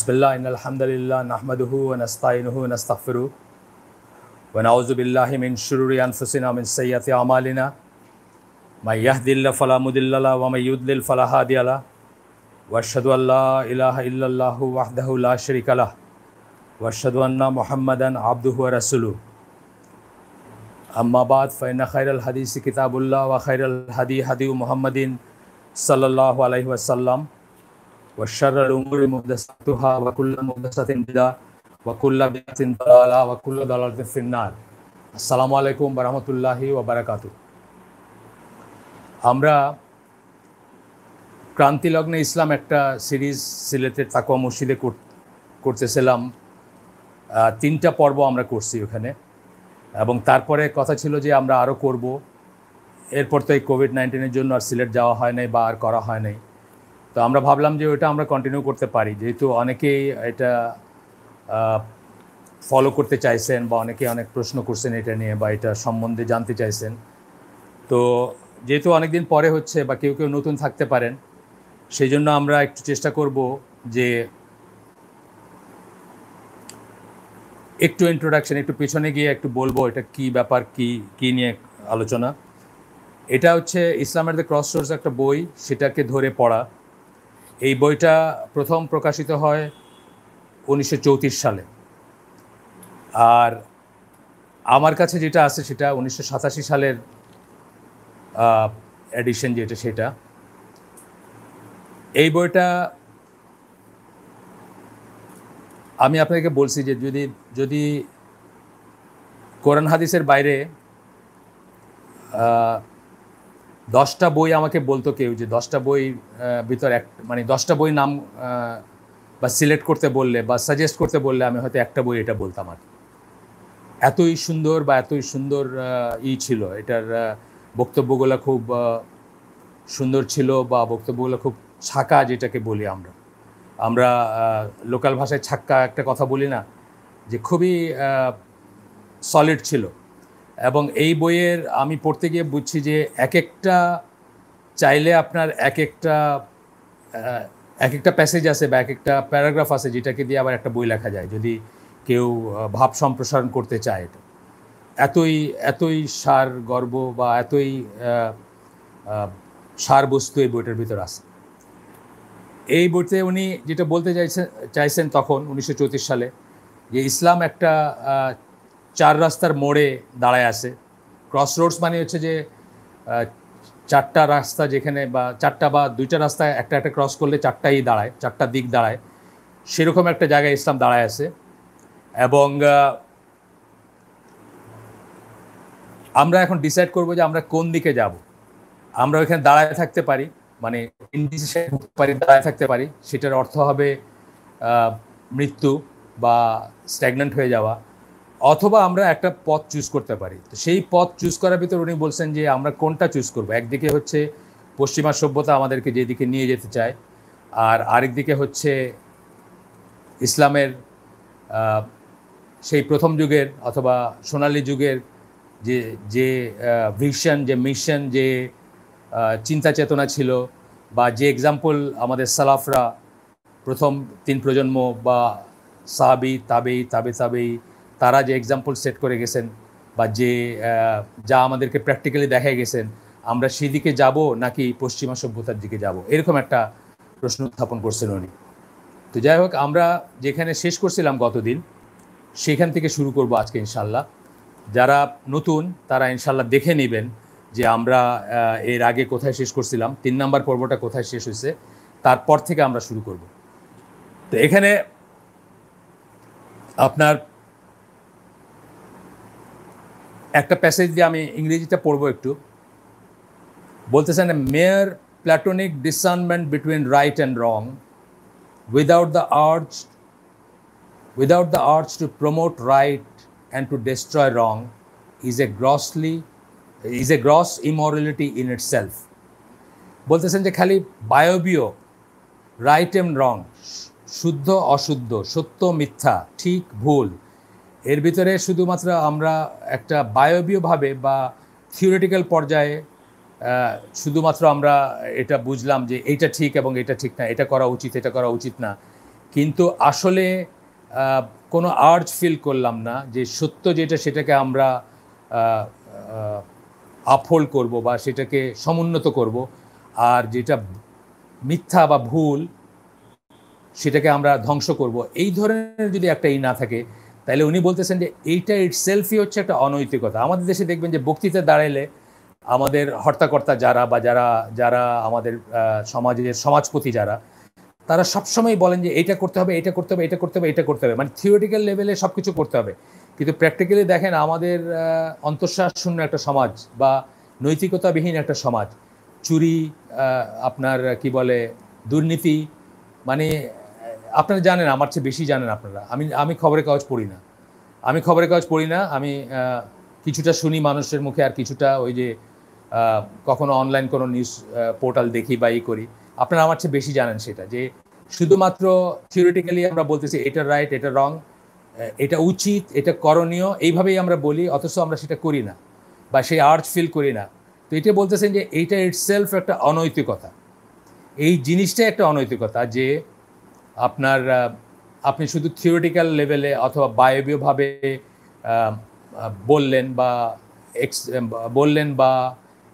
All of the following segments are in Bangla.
بسم الله إن الحمد لله نحمده ونستعينه ونستغفره ونعوذ بالله من شرور أنفسنا ومن سيئات أعمالنا من يهد الله فلا مضل له ومن يضلل فلا هادي له وأشهد أن لا إله إلا الله وحده لا شريك له وأشهد أن محمدا عبده ورسوله أما بعد فإن خير الحديث كتاب الله وخير الهدي هدي محمد صلى الله عليه وسلم وشر الأمور محدثاتها وكل محدثة بدعة وكل بدعة ضلالة وكل ضلالة في النار আসসালামু আলাইকুম বরহমতুল্লাহি ওবরাকাতু আমরা ক্রান্তিলগ্নে ইসলাম একটা সিরিজ সিলেটের তাকুয়া মসজিদে কর- করতেছিলাম আহ, তিনটা পর্ব আমরা করছি ওখানে এবং তারপরে কথা ছিল যে আমরা আরও করব এরপর তো এই কোভিড নাইন্টিনের জন্য আর সিলেট যাওয়া হয় নাই বা আর করা হয় নাই তো আমরা ভাবলাম যে ওটা আমরা কন্টিনিউ করতে পারি। যেহেতু অনেকেই এটা ফলো করতে চাইছেন বা অনেকে অনেক প্রশ্ন করছেন এটা নিয়ে বা এটা সম্বন্ধে জানতে চাইছেন। তো যেহেতু অনেকদিন পরে হচ্ছে বা কেউ কেউ নতুন থাকতে পারেন, সেই জন্য আমরা একটু চেষ্টা করব যে একটু ইন্ট্রোডাকশন একটু পেছনে গিয়ে একটু বলব এটা কি ব্যাপার, কি কি নিয়ে আলোচনা। এটা হচ্ছে ইসলামের দ্য ক্রস রোডস একটা বই, সেটাকে ধরে পড়া। এই বইটা প্রথম প্রকাশিত হয় উনিশশো চৌত্রিশ সালে। আর আমার কাছে যেটা আছে সেটা উনিশশো সাতাশি সালের এডিশন যেটা সেটা। এই বইটা আমি আপনাকে বলছি যে যদি যদি কোরআন হাদিসের বাইরে দশটা বই আমাকে বলতো কেউ যে দশটা বই ভিতর এক মানে দশটা বই নাম বা সিলেক্ট করতে বললে বা সাজেস্ট করতে বললে আমি হয়তো একটা বই এটা বলতাম আর এতই সুন্দর বা এতই সুন্দর ই ছিল। এটার বক্তব্যগুলো খুব সুন্দর ছিল বা বক্তব্যগুলো খুব ছাকা যেটাকে বলি আমরা। আমরা লোকাল ভাষায় ছাক্কা একটা কথা বলি না, যে খুবই সলিড ছিল। এবং এই বইয়ের আমি পড়তে গিয়ে বুঝছি যে এক একটা চাইলে আপনার এক একটা এক একটা প্যাসেজ আছে বা এক একটা প্যারাগ্রাফ আছে যেটাকে দিয়ে আবার একটা বই লেখা যায় যদি কেউ ভাব সম্প্রসারণ করতে চায় এটা। এতই এতই সার গর্ব বা এতই সার বস্তু এই বইটার ভিতর আছে। এই বইতে উনি যেটা বলতে চাইছেন চাইছেন তখন উনিশশো চৌত্রিশ সালে যে ইসলাম একটা চার রাস্তার মোড়ে দাঁড়ায় আছে। ক্রস রোডস মানে হচ্ছে যে চারটা রাস্তা যেখানে বা চারটা বা দুইটা রাস্তায় একটা একটা ক্রস করলে চারটাই দাঁড়ায়, চারটা দিক দাঁড়ায়। সেরকম একটা জায়গায় ইসলাম দাঁড়ায় আছে। এবং আমরা এখন ডিসাইড করব যে আমরা কোন দিকে যাব। আমরা ওইখানে দাঁড়ায় থাকতে পারি মানে পারি, দাঁড়ায় থাকতে পারি। সেটার অর্থ হবে মৃত্যু বা স্ট্যাগনেন্ট হয়ে যাওয়া। অথবা আমরা একটা পথ চুজ করতে পারি। তো সেই পথ চুজ করার ভিতর উনি বলছেন যে, আমরা কোনটা চুজ করব? একদিকে হচ্ছে পশ্চিমা সভ্যতা আমাদেরকে যেদিকে নিয়ে যেতে চায়, আর আরেকদিকে হচ্ছে ইসলামের সেই প্রথম যুগের অথবা সোনালী যুগের যে যে ভিশন যে মিশন যে চিন্তা চেতনা ছিল, বা যে এক্সাম্পল আমাদের সালাফরা প্রথম তিন প্রজন্ম বা সাহাবি তাবেই তাবে তাবেই তারা যে এক্সাম্পল সেট করে গেছেন বা যে যা আমাদেরকে প্র্যাকটিক্যালি দেখায় গেছেন, আমরা সেদিকে যাব নাকি পশ্চিমা সভ্যতার দিকে যাব? এরকম একটা প্রশ্ন উত্থাপন করছেন উনি। তো যাই হোক, আমরা যেখানে শেষ করছিলাম গতদিন, সেখান থেকে শুরু করব আজকে ইনশাল্লাহ। যারা নতুন, তারা ইনশাল্লাহ দেখে নেবেন যে আমরা এর আগে কোথায় শেষ করছিলাম, তিন নাম্বার পর্বটা কোথায় শেষ হয়েছে, তারপর থেকে আমরা শুরু করব। তো এখানে আপনার একটা প্যাসেজ দিয়ে আমি ইংরেজিটা পড়ব একটু। বলতেছেন mere platonic discernment between right and wrong without the urge without the urge to promote right and to destroy wrong, is a grossly, is a gross immorality in itself. বলতেছেন যে, খালি বায়বীয় রাইট এন্ড রং শুদ্ধ, অশুদ্ধ, সত্য, মিথ্যা, ঠিক, ভুল এর ভিতরে শুধুমাত্র আমরা একটা বায়বীয়ভাবে বা থিওরিটিক্যাল পর্যায়ে শুধুমাত্র আমরা এটা বুঝলাম যে এটা ঠিক এবং এটা ঠিক না, এটা করা উচিত, এটা করা উচিত না। কিন্তু আসলে কোনো আর্জ ফিল করলাম না যে সত্য যেটা সেটাকে আমরা আপহোল্ড করব বা সেটাকে সমুন্নত করব। আর যেটা মিথ্যা বা ভুল, সেটাকে আমরা ধ্বংস করব। এই ধরনের যদি একটা ই না থাকে তাহলে উনি বলতেছেন যে এইটা ইট সেলফই হচ্ছে একটা অনৈতিকতা। আমাদের দেশে দেখবেন যে বক্তৃতা দাঁড়াইলে আমাদের হর্তাকর্তা যারা বা যারা যারা আমাদের সমাজের সমাজপতি যারা, তারা সবসময় বলেন যে এটা করতে হবে এটা করতে হবে এটা করতে হবে এটা করতে হবে। মানে থিওরিটিক্যাল লেভেলে সব কিছু করতে হবে। কিন্তু প্র্যাকটিক্যালি দেখেন আমাদের অন্তঃশ্বাস শূন্য একটা সমাজ বা নৈতিকতাবিহীন একটা সমাজ। চুরি আপনার কি বলে, দুর্নীতি মানে আপনারা জানেন, আমার চেয়ে বেশি জানেন আপনারা। আমি আমি খবরের কাগজ পড়ি না। আমি খবরের কাগজ পড়ি না, আমি কিছুটা শুনি মানুষের মুখে আর কিছুটা ওই যে কখনো অনলাইন কোনো নিউজ পোর্টাল দেখি বা ই করি। আপনারা আমার চেয়ে বেশি জানেন সেটা, যে শুধুমাত্র থিওরিটিক্যালি আমরা বলতেছি, এটা রাইট এটা রং এটা উচিত, এটা করণীয়, এইভাবেই আমরা বলি, অথচ আমরা সেটা করি না বা সেই আর্ট ফিল করি না। তো এটা বলতেছেন যে এইটা ইটসেলফ একটা অনৈতিকতা। এই জিনিসটাই একটা অনৈতিকতা যে আপনার আপনি শুধু থিওরিটিক্যাল লেভেলে অথবা বায়বীয়ভাবে বললেন বা এক্স বললেন বা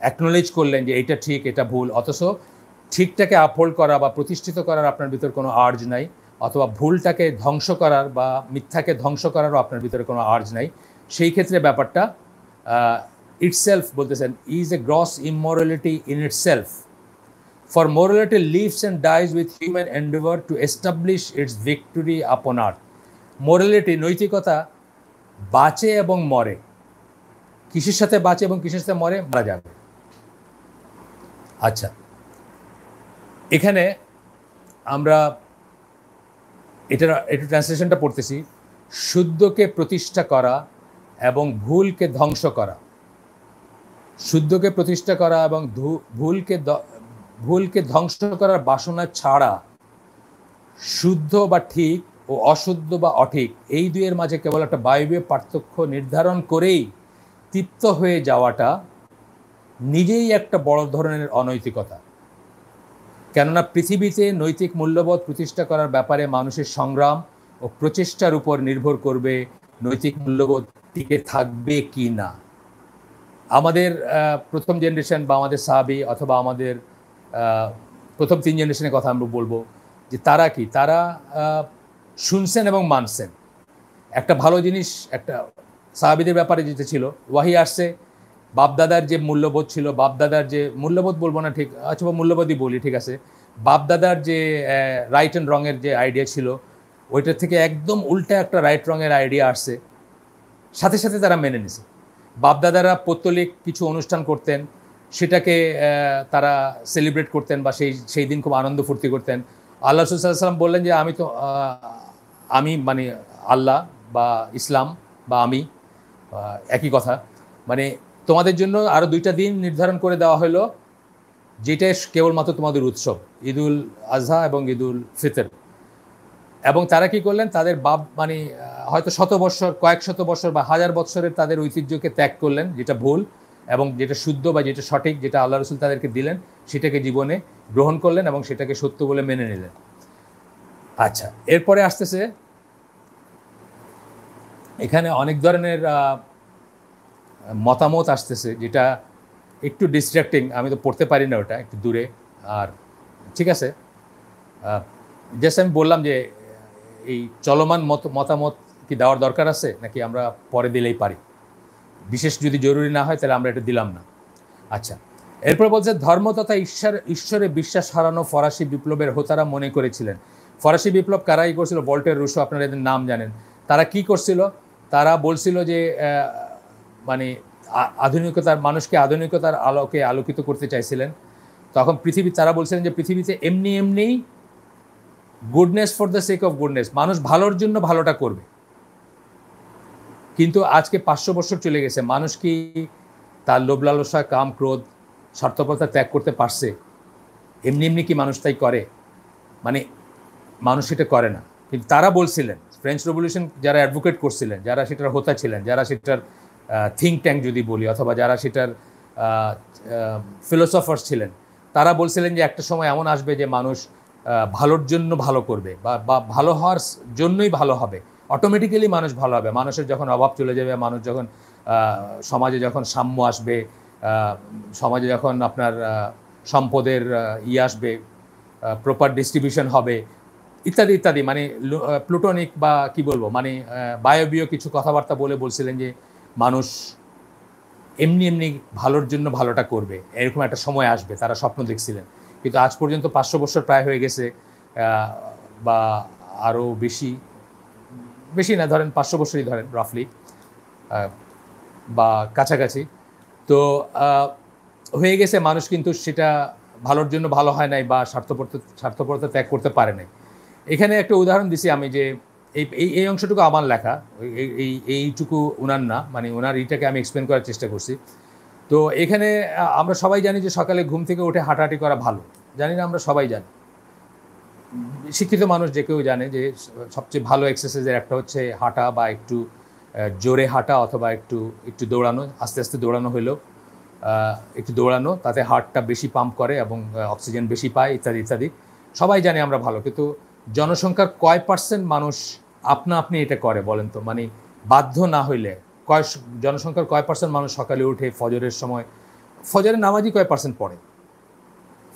অ্যাকনোলেজ করলেন যে এটা ঠিক, এটা ভুল, অথচ ঠিকটাকে আপহোল্ড করা বা প্রতিষ্ঠিত করার আপনার ভিতর কোনো আর্জ নাই, অথবা ভুলটাকে ধ্বংস করার বা মিথ্যাকে ধ্বংস করারও আপনার ভিতরে কোনো আর্জ নাই। সেই ক্ষেত্রে ব্যাপারটা ইটসেলফ বলতেছেন is a gross immorality in itself for morality lives and dies with human endeavour to establish its victory upon earth morality নৈতিকতা, বাঁচে এবং মরে। কিসের সাথে বাঁচে এবং কিসের সাথে মরে? মারা যাবে। আচ্ছা। এখানে আমরা এটা একটু ট্রান্সলেশনটা পড়তেছি। শুদ্ধকে প্রতিষ্ঠা করা এবং ভুলকে ধ্বংস করা। শুদ্ধকে প্রতিষ্ঠা করা এবং ভুলকে ভুলকে ধ্বংস করার বাসনা ছাড়া শুদ্ধ বা ঠিক ও অশুদ্ধ বা অঠিক, এই দুইয়ের মাঝে কেবল একটা বায়বীয় পার্থক্য নির্ধারণ করেই তৃপ্ত হয়ে যাওয়াটা নিজেই একটা বড় ধরনের অনৈতিকতা। কেননা পৃথিবীতে নৈতিক মূল্যবোধ প্রতিষ্ঠা করার ব্যাপারে মানুষের সংগ্রাম ও প্রচেষ্টার উপর নির্ভর করবে নৈতিক মূল্যবোধ টিকে থাকবে কি না। আমাদের প্রথম জেনারেশন বা আমাদের সাহাবি অথবা আমাদের প্রথম তিন জেনারেশনের কথা আমরা বলব যে তারা কি? তারা শুনছেন এবং মানছেন। একটা ভালো জিনিস, একটা সাহাবিদের ব্যাপারে যেটা ছিল, ওয়াহি আসছে, বাপদাদার যে মূল্যবোধ ছিল, বাপদাদার যে, মূল্যবোধ বলব না ঠিক আচ্ছা মূল্যবোধই বলি, ঠিক আছে? বাপদাদার যে রাইট অ্যান্ড রঙের যে আইডিয়া ছিল, ওইটার থেকে একদম উল্টা একটা রাইট রঙের আইডিয়া আসছে। সাথে সাথে তারা মেনে নিছে। বাপদাদারা পত্তলিক কিছু অনুষ্ঠান করতেন সেটাকে তারা সেলিব্রেট করতেন বা সেই সেই দিন খুব আনন্দ ফুর্তি করতেন। আল্লাহ সাল্লাম বললেন যে, আমি তো আমি মানে আল্লাহ বা ইসলাম বা আমি একই কথা। মানে তোমাদের জন্য আরও দুইটা দিন নির্ধারণ করে দেওয়া হলো যেটা কেবলমাত্র তোমাদের উৎসব, ঈদুল আজহা এবং ঈদুল ফিতর। এবং তারা কি করলেন, তাদের বাপ মানে হয়তো শত বৎসর, কয়েক শত বছর বা হাজার বৎসরের তাদের ঐতিহ্যকে ত্যাগ করলেন, যেটা ভুল। এবং যেটা শুদ্ধ বা যেটা সঠিক, যেটা আল্লাহ রসুল তাদেরকে দিলেন, সেটাকে জীবনে গ্রহণ করলেন এবং সেটাকে সত্য বলে মেনে নিলেন। আচ্ছা এরপরে আসতেছে, এখানে অনেক ধরনের মতামত আসতেছে যেটা একটু ডিস্ট্র্যাক্টিং আমি তো পড়তে পারি না ওটা একটু দূরে। আর ঠিক আছে জাস্ট আমি বললাম যে এই চলমান মত, মতামত কি দেওয়ার দরকার আছে নাকি আমরা পরে দিলেই পারি? বিশেষ যদি জরুরি না হয়, তাহলে আমরা এটা দিলাম না। আচ্ছা এরপর বলছে, ধর্ম তথা ঈশ্বর, ঈশ্বরে বিশ্বাস হারানো ফরাসি বিপ্লবের হোতারা মনে করেছিলেন। ফরাসি বিপ্লব কারাই করছিল? বল্টের রুশো, আপনারা এদের নাম জানেন। তারা কি করছিল? তারা বলছিল যে মানে আধুনিকতার, মানুষকে আধুনিকতার আলোকে আলোকিত করতে চাইছিলেন। তখন পৃথিবী, তারা বলছিলেন যে, পৃথিবীতে এমনি এমনি goodness for the sake of goodness মানুষ ভালোর জন্য ভালোটা করবে। কিন্তু আজকে পাঁচশো বছর চলে গেছে। মানুষ কি তার লোভ লালসা কাম, ক্রোধ, স্বার্থপরতা ত্যাগ করতে পারছে? এমনি এমনি কি মানুষ তাই করে? মানে মানুষ সেটা করে না। কিন্তু তারা বলছিলেন ফ্রেঞ্চ রেভলিউশন যারা অ্যাডভোকেট করছিলেন, যারা সেটার হোতা ছিলেন, যারা সেটার থিঙ্ক ট্যাঙ্ক যদি বলি, অথবা যারা সেটার ফিলোসফার্স ছিলেন, তারা বলছিলেন যে একটা সময় এমন আসবে যে মানুষ ভালোর জন্য ভালো করবে বা ভালো হওয়ার জন্যই ভালো হবে। অটোমেটিক্যালি মানুষ ভালো হবে। মানুষের যখন অভাব চলে যাবে, মানুষ যখন সমাজে যখন সাম্য আসবে সমাজে যখন আপনার সম্পদের ইয়ে আসবে প্রপার ডিস্ট্রিবিউশন হবে, ইত্যাদি ইত্যাদি। মানে প্লুটনিক বা কি বলব? মানে বায়বীয় কিছু কথাবার্তা বলে বলছিলেন যে, মানুষ এমনি এমনি ভালোর জন্য ভালোটা করবে। এরকম একটা সময় আসবে, তারা স্বপ্ন দেখছিলেন। কিন্তু আজ পর্যন্ত পাঁচশো বছর প্রায় হয়ে গেছে বা আরও বেশি বেশি না, ধরেন পাঁচশো বছরই ধরেন রাফলি বা কাছাকাছি। তো হয়ে গেছে মানুষ কিন্তু সেটা ভালোর জন্য ভালো হয় নাই বা স্বার্থপরতা স্বার্থপরতা ত্যাগ করতে পারে নাই। এখানে একটা উদাহরণ দিছি আমি যে, এই এই অংশটুকু আমার লেখা, এই এইটুকু ওনার না মানে ওনার এইটাকে আমি এক্সপ্লেন করার চেষ্টা করছি। তো এখানে আমরা সবাই জানি যে সকালে ঘুম থেকে উঠে হাঁটাহাঁটি করা ভালো। জানি না আমরা সবাই জানি। শিক্ষিত মানুষ যে কেউ জানে যে সবচেয়ে ভালো এক্সারসাইজের একটা হচ্ছে হাঁটা বা একটু জোরে হাঁটা অথবা একটু একটু দৌড়ানো, আস্তে আস্তে দৌড়ানো হলেও একটু দৌড়ানো, তাতে হার্টটা বেশি পাম্প করে এবং অক্সিজেন বেশি পায়, ইত্যাদি ইত্যাদি। সবাই জানে আমরা ভালো, কিন্তু জনসংখ্যার কয় পার্সেন্ট মানুষ আপনা আপনি এটা করে বলেন তো? মানে বাধ্য না হইলে, কয় জনসংখ্যার কয় পার্সেন্ট মানুষ সকালে উঠে ফজরের সময়, ফজরের নামাজই কয় পার্সেন্ট পড়ে?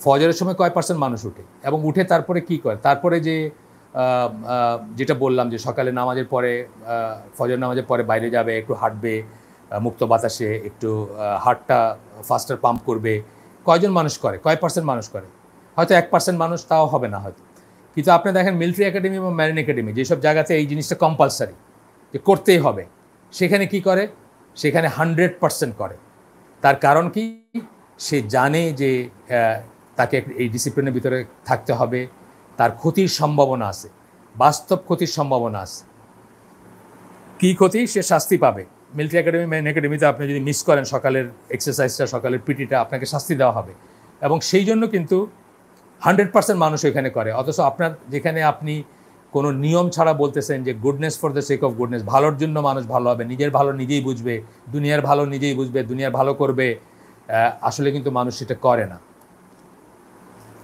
ফজরের সময় কয় পার্সেন্ট মানুষ উঠে? এবং উঠে তারপরে কি করে? তারপরে যে যেটা বললাম যে সকালে নামাজের পরে ফজর নামাজের পরে বাইরে যাবে, একটু হাঁটবে মুক্ত বাতাসে একটু হার্টটা ফাস্টার পাম্প করবে। কয়জন মানুষ করে? কয় পার্সেন্ট মানুষ করে? হয়তো এক পার্সেন্ট মানুষ, তাও হবে না হয়তো। কিন্তু আপনি দেখেন মিলিটারি একাডেমি এবং ম্যারিন একাডেমি যেসব জায়গাতে এই জিনিসটা কম্পালসারি যে করতেই হবে, সেখানে কি করে? সেখানে হান্ড্রেড পার্সেন্ট করে। তার কারণ কি? সে জানে যে তাকে এই ডিসিপ্লিনের ভিতরে থাকতে হবে। তার ক্ষতির সম্ভাবনা আছে। বাস্তব ক্ষতির সম্ভাবনা আছে। কী ক্ষতি? সে শাস্তি পাবে। মিলিটারি একাডেমি মেন একাডেমিতে আপনি যদি মিস করেন সকালের এক্সারসাইজটা সকালের পিটিটা আপনাকে শাস্তি দেওয়া হবে। এবং সেই জন্য কিন্তু হান্ড্রেড পার্সেন্ট মানুষ এখানে করে। অথচ আপনার, যেখানে আপনি কোনো নিয়ম ছাড়া বলতেছেন যে goodness for the sake of goodness ভালোর জন্য মানুষ ভালো হবে, নিজের ভালো নিজেই বুঝবে, দুনিয়ার ভালো নিজেই বুঝবে, দুনিয়ার ভালো করবে আসলে কিন্তু মানুষ সেটা করে না।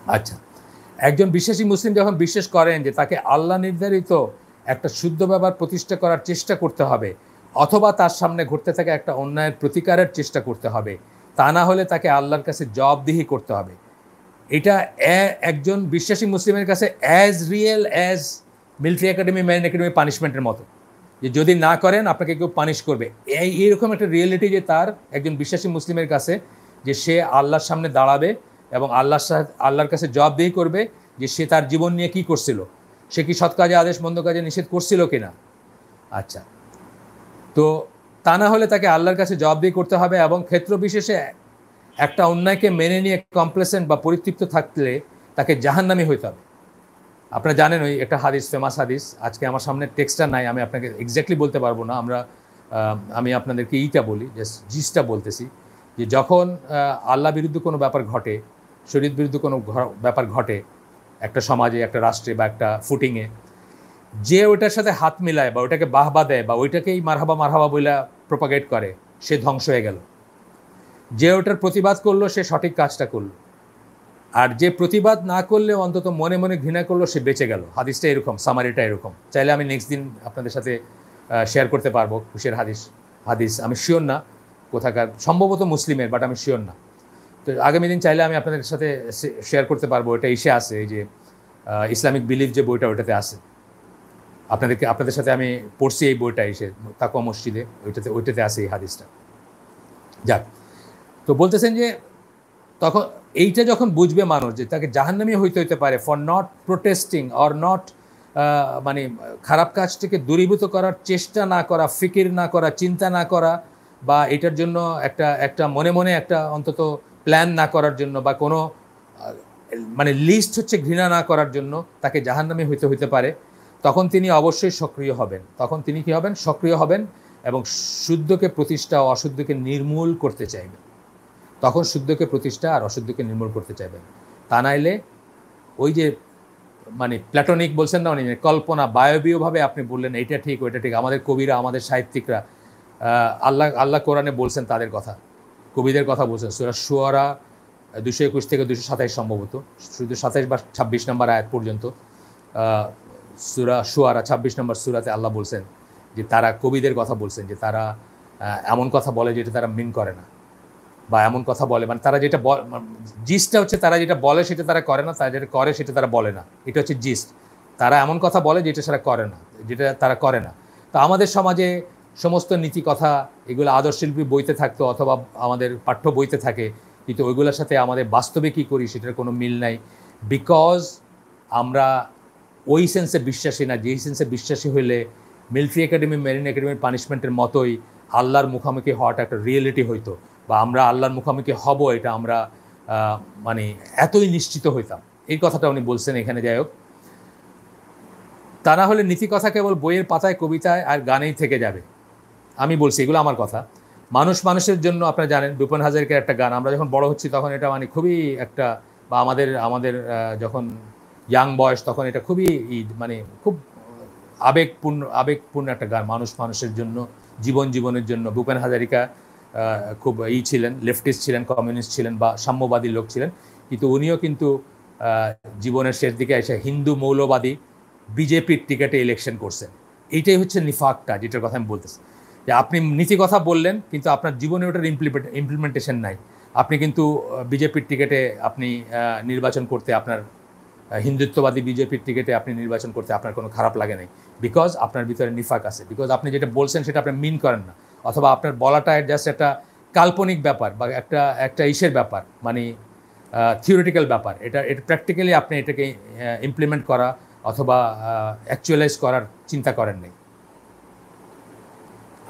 আচ্ছা একজন বিশ্বাসী মুসলিম যখন বিশ্বাস করেন যে তাকে আল্লাহ নির্ধারিত একটা শুদ্ধ ব্যবহার প্রতিষ্ঠা করার চেষ্টা করতে হবে, অথবা তার সামনে ঘটতে থাকা একটা অন্যায়ের প্রতিকারের চেষ্টা করতে হবে, তা না হলে তাকে আল্লাহর কাছে জবাবদিহি করতে হবে। এটা একজন বিশ্বাসী মুসলিমের কাছে as real as military academy man academy পানিশমেন্টের মতো। যে যদি না করেন, আপনাকে কেউ পানিশ করবে। এই, এইরকম একটা রিয়েলিটি যে তার একজন বিশ্বাসী মুসলিমের কাছে, যে সে আল্লাহর সামনে দাঁড়াবে এবং আল্লাহর আল্লাহর কাছে জবাবদিহি করবে যে সে তার জীবন নিয়ে কি করছিল। সে কি সৎ কাজে, আদেশ, মন্দ কাজে নিষেধ করছিল কি না আচ্ছা। তো তা না হলে তাকে আল্লাহর কাছে জবাবদিহি করতে হবে এবং ক্ষেত্র বিশেষে একটা অন্যায়কে মেনে নিয়ে কমপ্লেসেন্ট বা পরিতৃপ্ত থাকলে তাকে জাহান্নামি হইতে হবে। আপনারা জানেন ওই একটা হাদিস ফেমাস হাদিস, আজকে আমার সামনে টেক্সটা নাই, আমি আপনাকে এক্স্যাক্টলি বলতে পারব না, আমরা আমি আপনাদেরকে এইটা বলি জাস্ট জিসটা বলতেছি যে যখন আল্লাহ বিরুদ্ধে কোনো ব্যাপার ঘটে শরীর বিরুদ্ধে কোনো ব্যাপার ঘটে, একটা সমাজে, একটা রাষ্ট্রে বা একটা ফুটিংয়ে, যে ওইটার সাথে হাত মিলায় বা ওইটাকে বাহবা দেয় বা ওইটাকেই মারহাবা মারহাবা বইলা প্রোপাগেট করে, সে ধ্বংস হয়ে গেল। যে ওটার প্রতিবাদ করল, সে সঠিক কাজটা করল। আর যে প্রতিবাদ না করলে অন্তত মনে মনে ঘৃণা করল, সে বেঁচে গেল। হাদিসটা এরকম সামারিটা এরকম। চাইলে আমি নেক্সট দিন আপনাদের সাথে শেয়ার করতে পারব, খুশির হাদিস হাদিস। আমি শিওর না, কোথাকার, সম্ভবত মুসলিমের বাট আমি শিওর না। তো আগামী দিন চাইলে আমি আপনাদের সাথে শেয়ার করতে পারব, এটা এসে আসে এই যে ইসলামিক বিলিফ যে বইটা ওইটাতে আসে আপনাদেরকে, আপনাদের সাথে আমি পড়ছি এই বইটা এসে তাকুয়া মসজিদে, ওইটাতে ওইটাতে আসে এই হাদিসটা। যাক, তো বলতেছেন যে, তখন এইটা যখন বুঝবে মানুষ যে তাকে জাহান্নামি হইতে হইতে পারে for not protesting or not মানে খারাপ কাজটিকে দূরীভূত করার চেষ্টা না করা, ফিকির না করা, চিন্তা না করা, বা এটার জন্য একটা একটা মনে মনে একটা অন্তত প্ল্যান না করার জন্য বা কোনো মানে লিস্ট হচ্ছে ঘৃণা না করার জন্য তাকে জাহান্নামি হইতে হইতে পারে, তখন তিনি অবশ্যই সক্রিয় হবেন। তখন তিনি কি হবেন? সক্রিয় হবেন এবং শুদ্ধকে প্রতিষ্ঠা ও অশুদ্ধকে নির্মূল করতে চাইবেন। তখন শুদ্ধকে প্রতিষ্ঠা আর অশুদ্ধকে নির্মূল করতে চাইবেন। তা নাইলে ওই যে মানে প্ল্যাটনিক বলছেন না উনি কল্পনা বায়বীয়ভাবে আপনি বললেন, এইটা ঠিক, ওইটা ঠিক। আমাদের কবিরা, আমাদের সাহিত্যিকরা আল্লাহ আল্লাহ কোরআনে বলছেন তাদের কথা। কবিদের কথা বলছেন। সুরা সুয়ারা দুশো একুশ থেকে দুশো সাতাইশ সম্ভবত। শুধু সাতাইশ বা ছাব্বিশ নম্বর আয়াত পর্যন্ত সুরা সুয়ারা ছাব্বিশ নম্বর সুরাতে আল্লাহ বলছেন যে তারা কবিদের কথা বলছেন যে তারা এমন কথা বলে যেটা তারা মিন করে না। বা এমন কথা বলে মানে তারা যেটা বল জিসটা হচ্ছে তারা যেটা বলে সেটা তারা করে না, তারা যেটা করে সেটা তারা বলে না। এটা হচ্ছে জিস্ট তারা এমন কথা বলে যেটা সেটা করে না, যেটা তারা করে না। তো আমাদের সমাজে সমস্ত নীতি কথা এগুলো আদর্শিল্পী বইতে থাকতো অথবা আমাদের পাঠ্য বইতে থাকে, কিন্তু ওইগুলোর সাথে আমাদের বাস্তবে কী করি সেটার কোনো মিল নাই। বিকজ আমরা ওই সেন্সে বিশ্বাসী না, যেই সেন্সে বিশ্বাসী হইলে মিলিটারি একাডেমি মেরিন একাডেমির পানিশমেন্টের মতোই আল্লাহর মুখোমুখি হওয়াটা একটা রিয়েলিটি হইতো বা আমরা আল্লাহর মুখোমুখি হব এটা আমরা মানে এতই নিশ্চিত হইতাম। এই কথাটা উনি বলছেন এখানে, যাই হোক। তা না হলে নীতি কথা কেবল বইয়ের পাতায়, কবিতায় আর গানেই থেকে যাবে। আমি বলছি, এগুলো আমার কথা। মানুষ মানুষের জন্য আপনারা জানেন, বিপন হাজারিকার একটা গান, আমরা যখন বড় হচ্ছি তখন এটা মানে খুবই একটা, বা আমাদের আমাদের যখন ইয়াং বয়স তখন এটা খুবই মানে খুব আবেগপূর্ণ আবেগপূর্ণ একটা গান, মানুষ মানুষের জন্য, জীবন জীবনের জন্য। ভূপেন হাজারিকা খুব ই ছিলেন লেফটিস্ট ছিলেন কমিউনিস্ট ছিলেন, বা সাম্যবাদী লোক ছিলেন। কিন্তু উনিও কিন্তু জীবনের শেষ দিকে এসে হিন্দু মৌলবাদী, বিজেপির টিকেটে ইলেকশন করছেন। এইটাই হচ্ছে নিফাকটা, যেটার কথা আমি বলতেছি। যে আপনি নীতি কথা বললেন, কিন্তু আপনার জীবনে ওটার ইমপ্লিমেন্ট ইমপ্লিমেন্টেশন নাই। আপনি কিন্তু বিজেপির টিকেটে আপনি নির্বাচন করতে আপনার হিন্দুত্ববাদী বিজেপির টিকেটে আপনি নির্বাচন করতে আপনার কোনো খারাপ লাগে নাই। বিকজ আপনার ভিতরে নিফাক আছে। বিকজ আপনি যেটা বলছেন সেটা আপনি মিন করেন না। অথবা আপনার বলাটা জাস্ট একটা কাল্পনিক ব্যাপার বা একটা একটা ইসের ব্যাপার মানে থিওরিটিক্যাল ব্যাপার। এটা এটা প্র্যাকটিক্যালি আপনি এটাকে ইমপ্লিমেন্ট করা অথবা অ্যাকচুয়ালাইজ করার চিন্তা করেন নাই।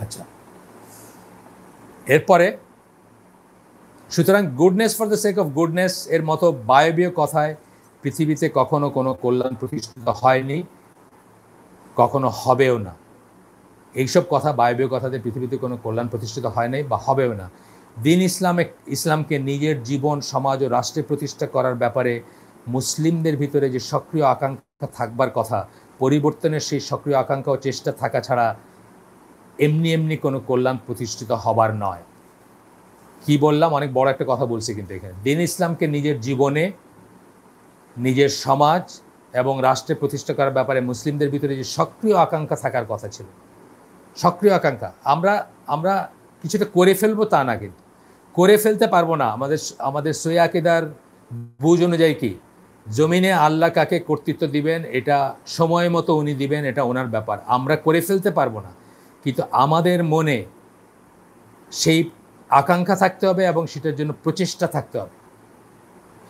আচ্ছা। এরপরে, সুতরাং goodness for the sake of goodness এর মতো বায়বীয় কথায় পৃথিবীতে কখনো কোনো কল্যাণ প্রতিষ্ঠিত হয়নি, কখনো হবেও না। এইসব কথা বায়বীয় কথাতে পৃথিবীতে কোনো কল্যাণ প্রতিষ্ঠিত হয় নাই বা হবেও না। দিন ইসলামে, ইসলামকে নিজের জীবন, সমাজ ও রাষ্ট্রে প্রতিষ্ঠা করার ব্যাপারে মুসলিমদের ভিতরে যে সক্রিয় আকাঙ্ক্ষা থাকবার কথা, পরিবর্তনের সেই সক্রিয় আকাঙ্ক্ষা ও চেষ্টা থাকা ছাড়া এমনি এমনি কোনো কল্যাণ প্রতিষ্ঠিত হবার নয়। কি বললাম? অনেক বড় একটা কথা বলছি কিন্তু এখানে। দিন ইসলামকে নিজের জীবনে, নিজের সমাজ এবং রাষ্ট্রে প্রতিষ্ঠা করার ব্যাপারে মুসলিমদের ভিতরে যে সক্রিয় আকাঙ্ক্ষা থাকার কথা ছিল। সক্রিয় আকাঙ্ক্ষা। আমরা আমরা কিছুটা করে ফেলব তা না কিন্তু। করে ফেলতে পারব না। আমাদের আমাদের সৈয়াকেদার বুঝ অনুযায়ী কি? জমিনে আল্লাহ কাকে কর্তৃত্ব দিবেন, এটা সময় মতো উনি দিবেন, এটা ওনার ব্যাপার। আমরা করে ফেলতে পারব না। কিন্তু আমাদের মনে সেই আকাঙ্ক্ষা থাকতে হবে এবং সেটার জন্য প্রচেষ্টা থাকতে হবে।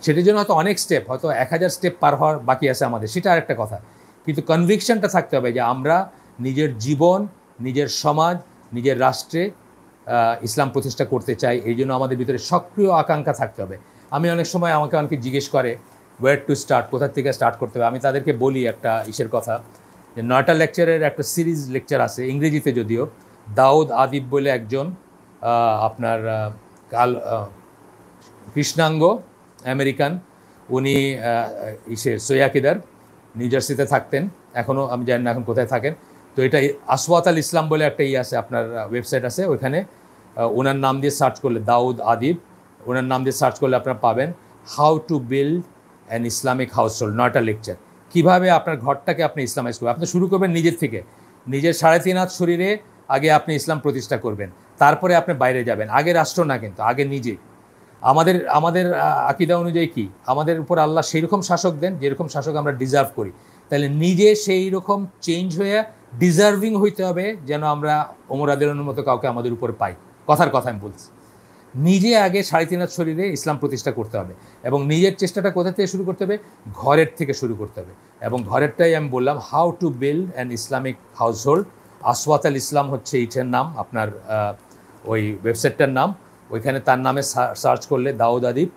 সেটার জন্য হয়তো অনেক স্টেপ হয়তো এক হাজার স্টেপ পার হওয়ার বাকি আছে আমাদের, সেটা আরেকটা কথা। কিন্তু কনভিকশনটা থাকতে হবে যে আমরা নিজের জীবন, নিজের সমাজ, নিজের রাষ্ট্রে ইসলাম প্রতিষ্ঠা করতে চাই, এই জন্য আমাদের ভিতরে সক্রিয় আকাঙ্ক্ষা থাকতে হবে। আমি অনেক সময় আমাকে অনেকে জিজ্ঞেস করে ওয়ার টু স্টার্ট কোথা থেকে স্টার্ট করতে হবে? আমি তাদেরকে বলি একটা ইসের কথা। যে নয়টা লেকচারের একটা সিরিজ লেকচার আছে, ইংরেজিতে যদিও, দাউদ আদিব বলে একজন আপনার কাল কৃষ্ণাঙ্গ আমেরিকান, উনি ইসে সৈয়াকিদার, নিউ জার্সিতে থাকতেন এখনও আমি জানি না এখন কোথায় থাকেন। তো এটা আসওয়াত আল ইসলাম বলে একটা ই আছে, আপনার ওয়েবসাইট আছে, ওইখানে ওনার নাম দিয়ে সার্চ করলে, দাউদ আদিব, ওনার নাম দিয়ে সার্চ করলে আপনারা পাবেন how to build an Islamic household নয়টা লেকচার কীভাবে আপনার ঘরটাকে আপনি ইসলামাইজ করবেন? আপনি শুরু করবেন নিজের থেকে। নিজের সাড়ে তিন হাত শরীরে আগে আপনি ইসলাম প্রতিষ্ঠা করবেন। তারপরে আপনি বাইরে যাবেন। আগে রাষ্ট্র না কিন্তু, আগে নিজে। আমাদের আমাদের আকিদা অনুযায়ী কি? আমাদের উপর আল্লাহ সেই রকম শাসক দেন যেরকম শাসক আমরা ডিজার্ভ করি। তাহলে নিজে সেই রকম চেঞ্জ হয়ে ডিজার্ভিং হইতে হবে যেন আমরা ওমরাদের মতো কাউকে আমাদের উপর পাই। কথার কথা আমি বলছি। নিজে আগে সাড়ে তিন হাত শরীরে ইসলাম প্রতিষ্ঠা করতে হবে এবং নিজের চেষ্টাটা কোথা থেকে শুরু করতে হবে? ঘরের থেকে শুরু করতে হবে। এবং ঘরেরটাই আমি বললাম how to build an Islamic household আসওয়াত আল ইসলাম হচ্ছে এইটার নাম, আপনার ওই ওয়েবসাইটটার নাম। ওইখানে তার নামে সার্চ করলে দাউদ আদিব,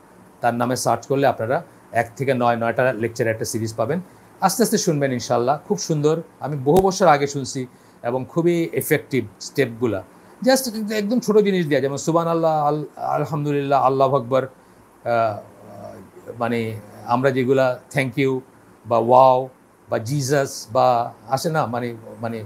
তার নামে সার্চ করলে আপনারা এক থেকে নয়, নয়টা লেকচার একটা সিরিজ পাবেন। আস্তে আস্তে শুনবেন ইনশাল্লাহ খুব সুন্দর, আমি বহু বছর আগে শুনছি এবং খুবই এফেক্টিভ স্টেপগুলা জাস্ট একদম ছোট জিনিস দেওয়া যেমন সুবান আল্লাহ আল, আলহামদুলিল্লাহ, আল্লাহ আকবর মানে আমরা যেগুলা থ্যাংক ইউ বা ওয়াও বা জিজাস বা আসে না মানে মানে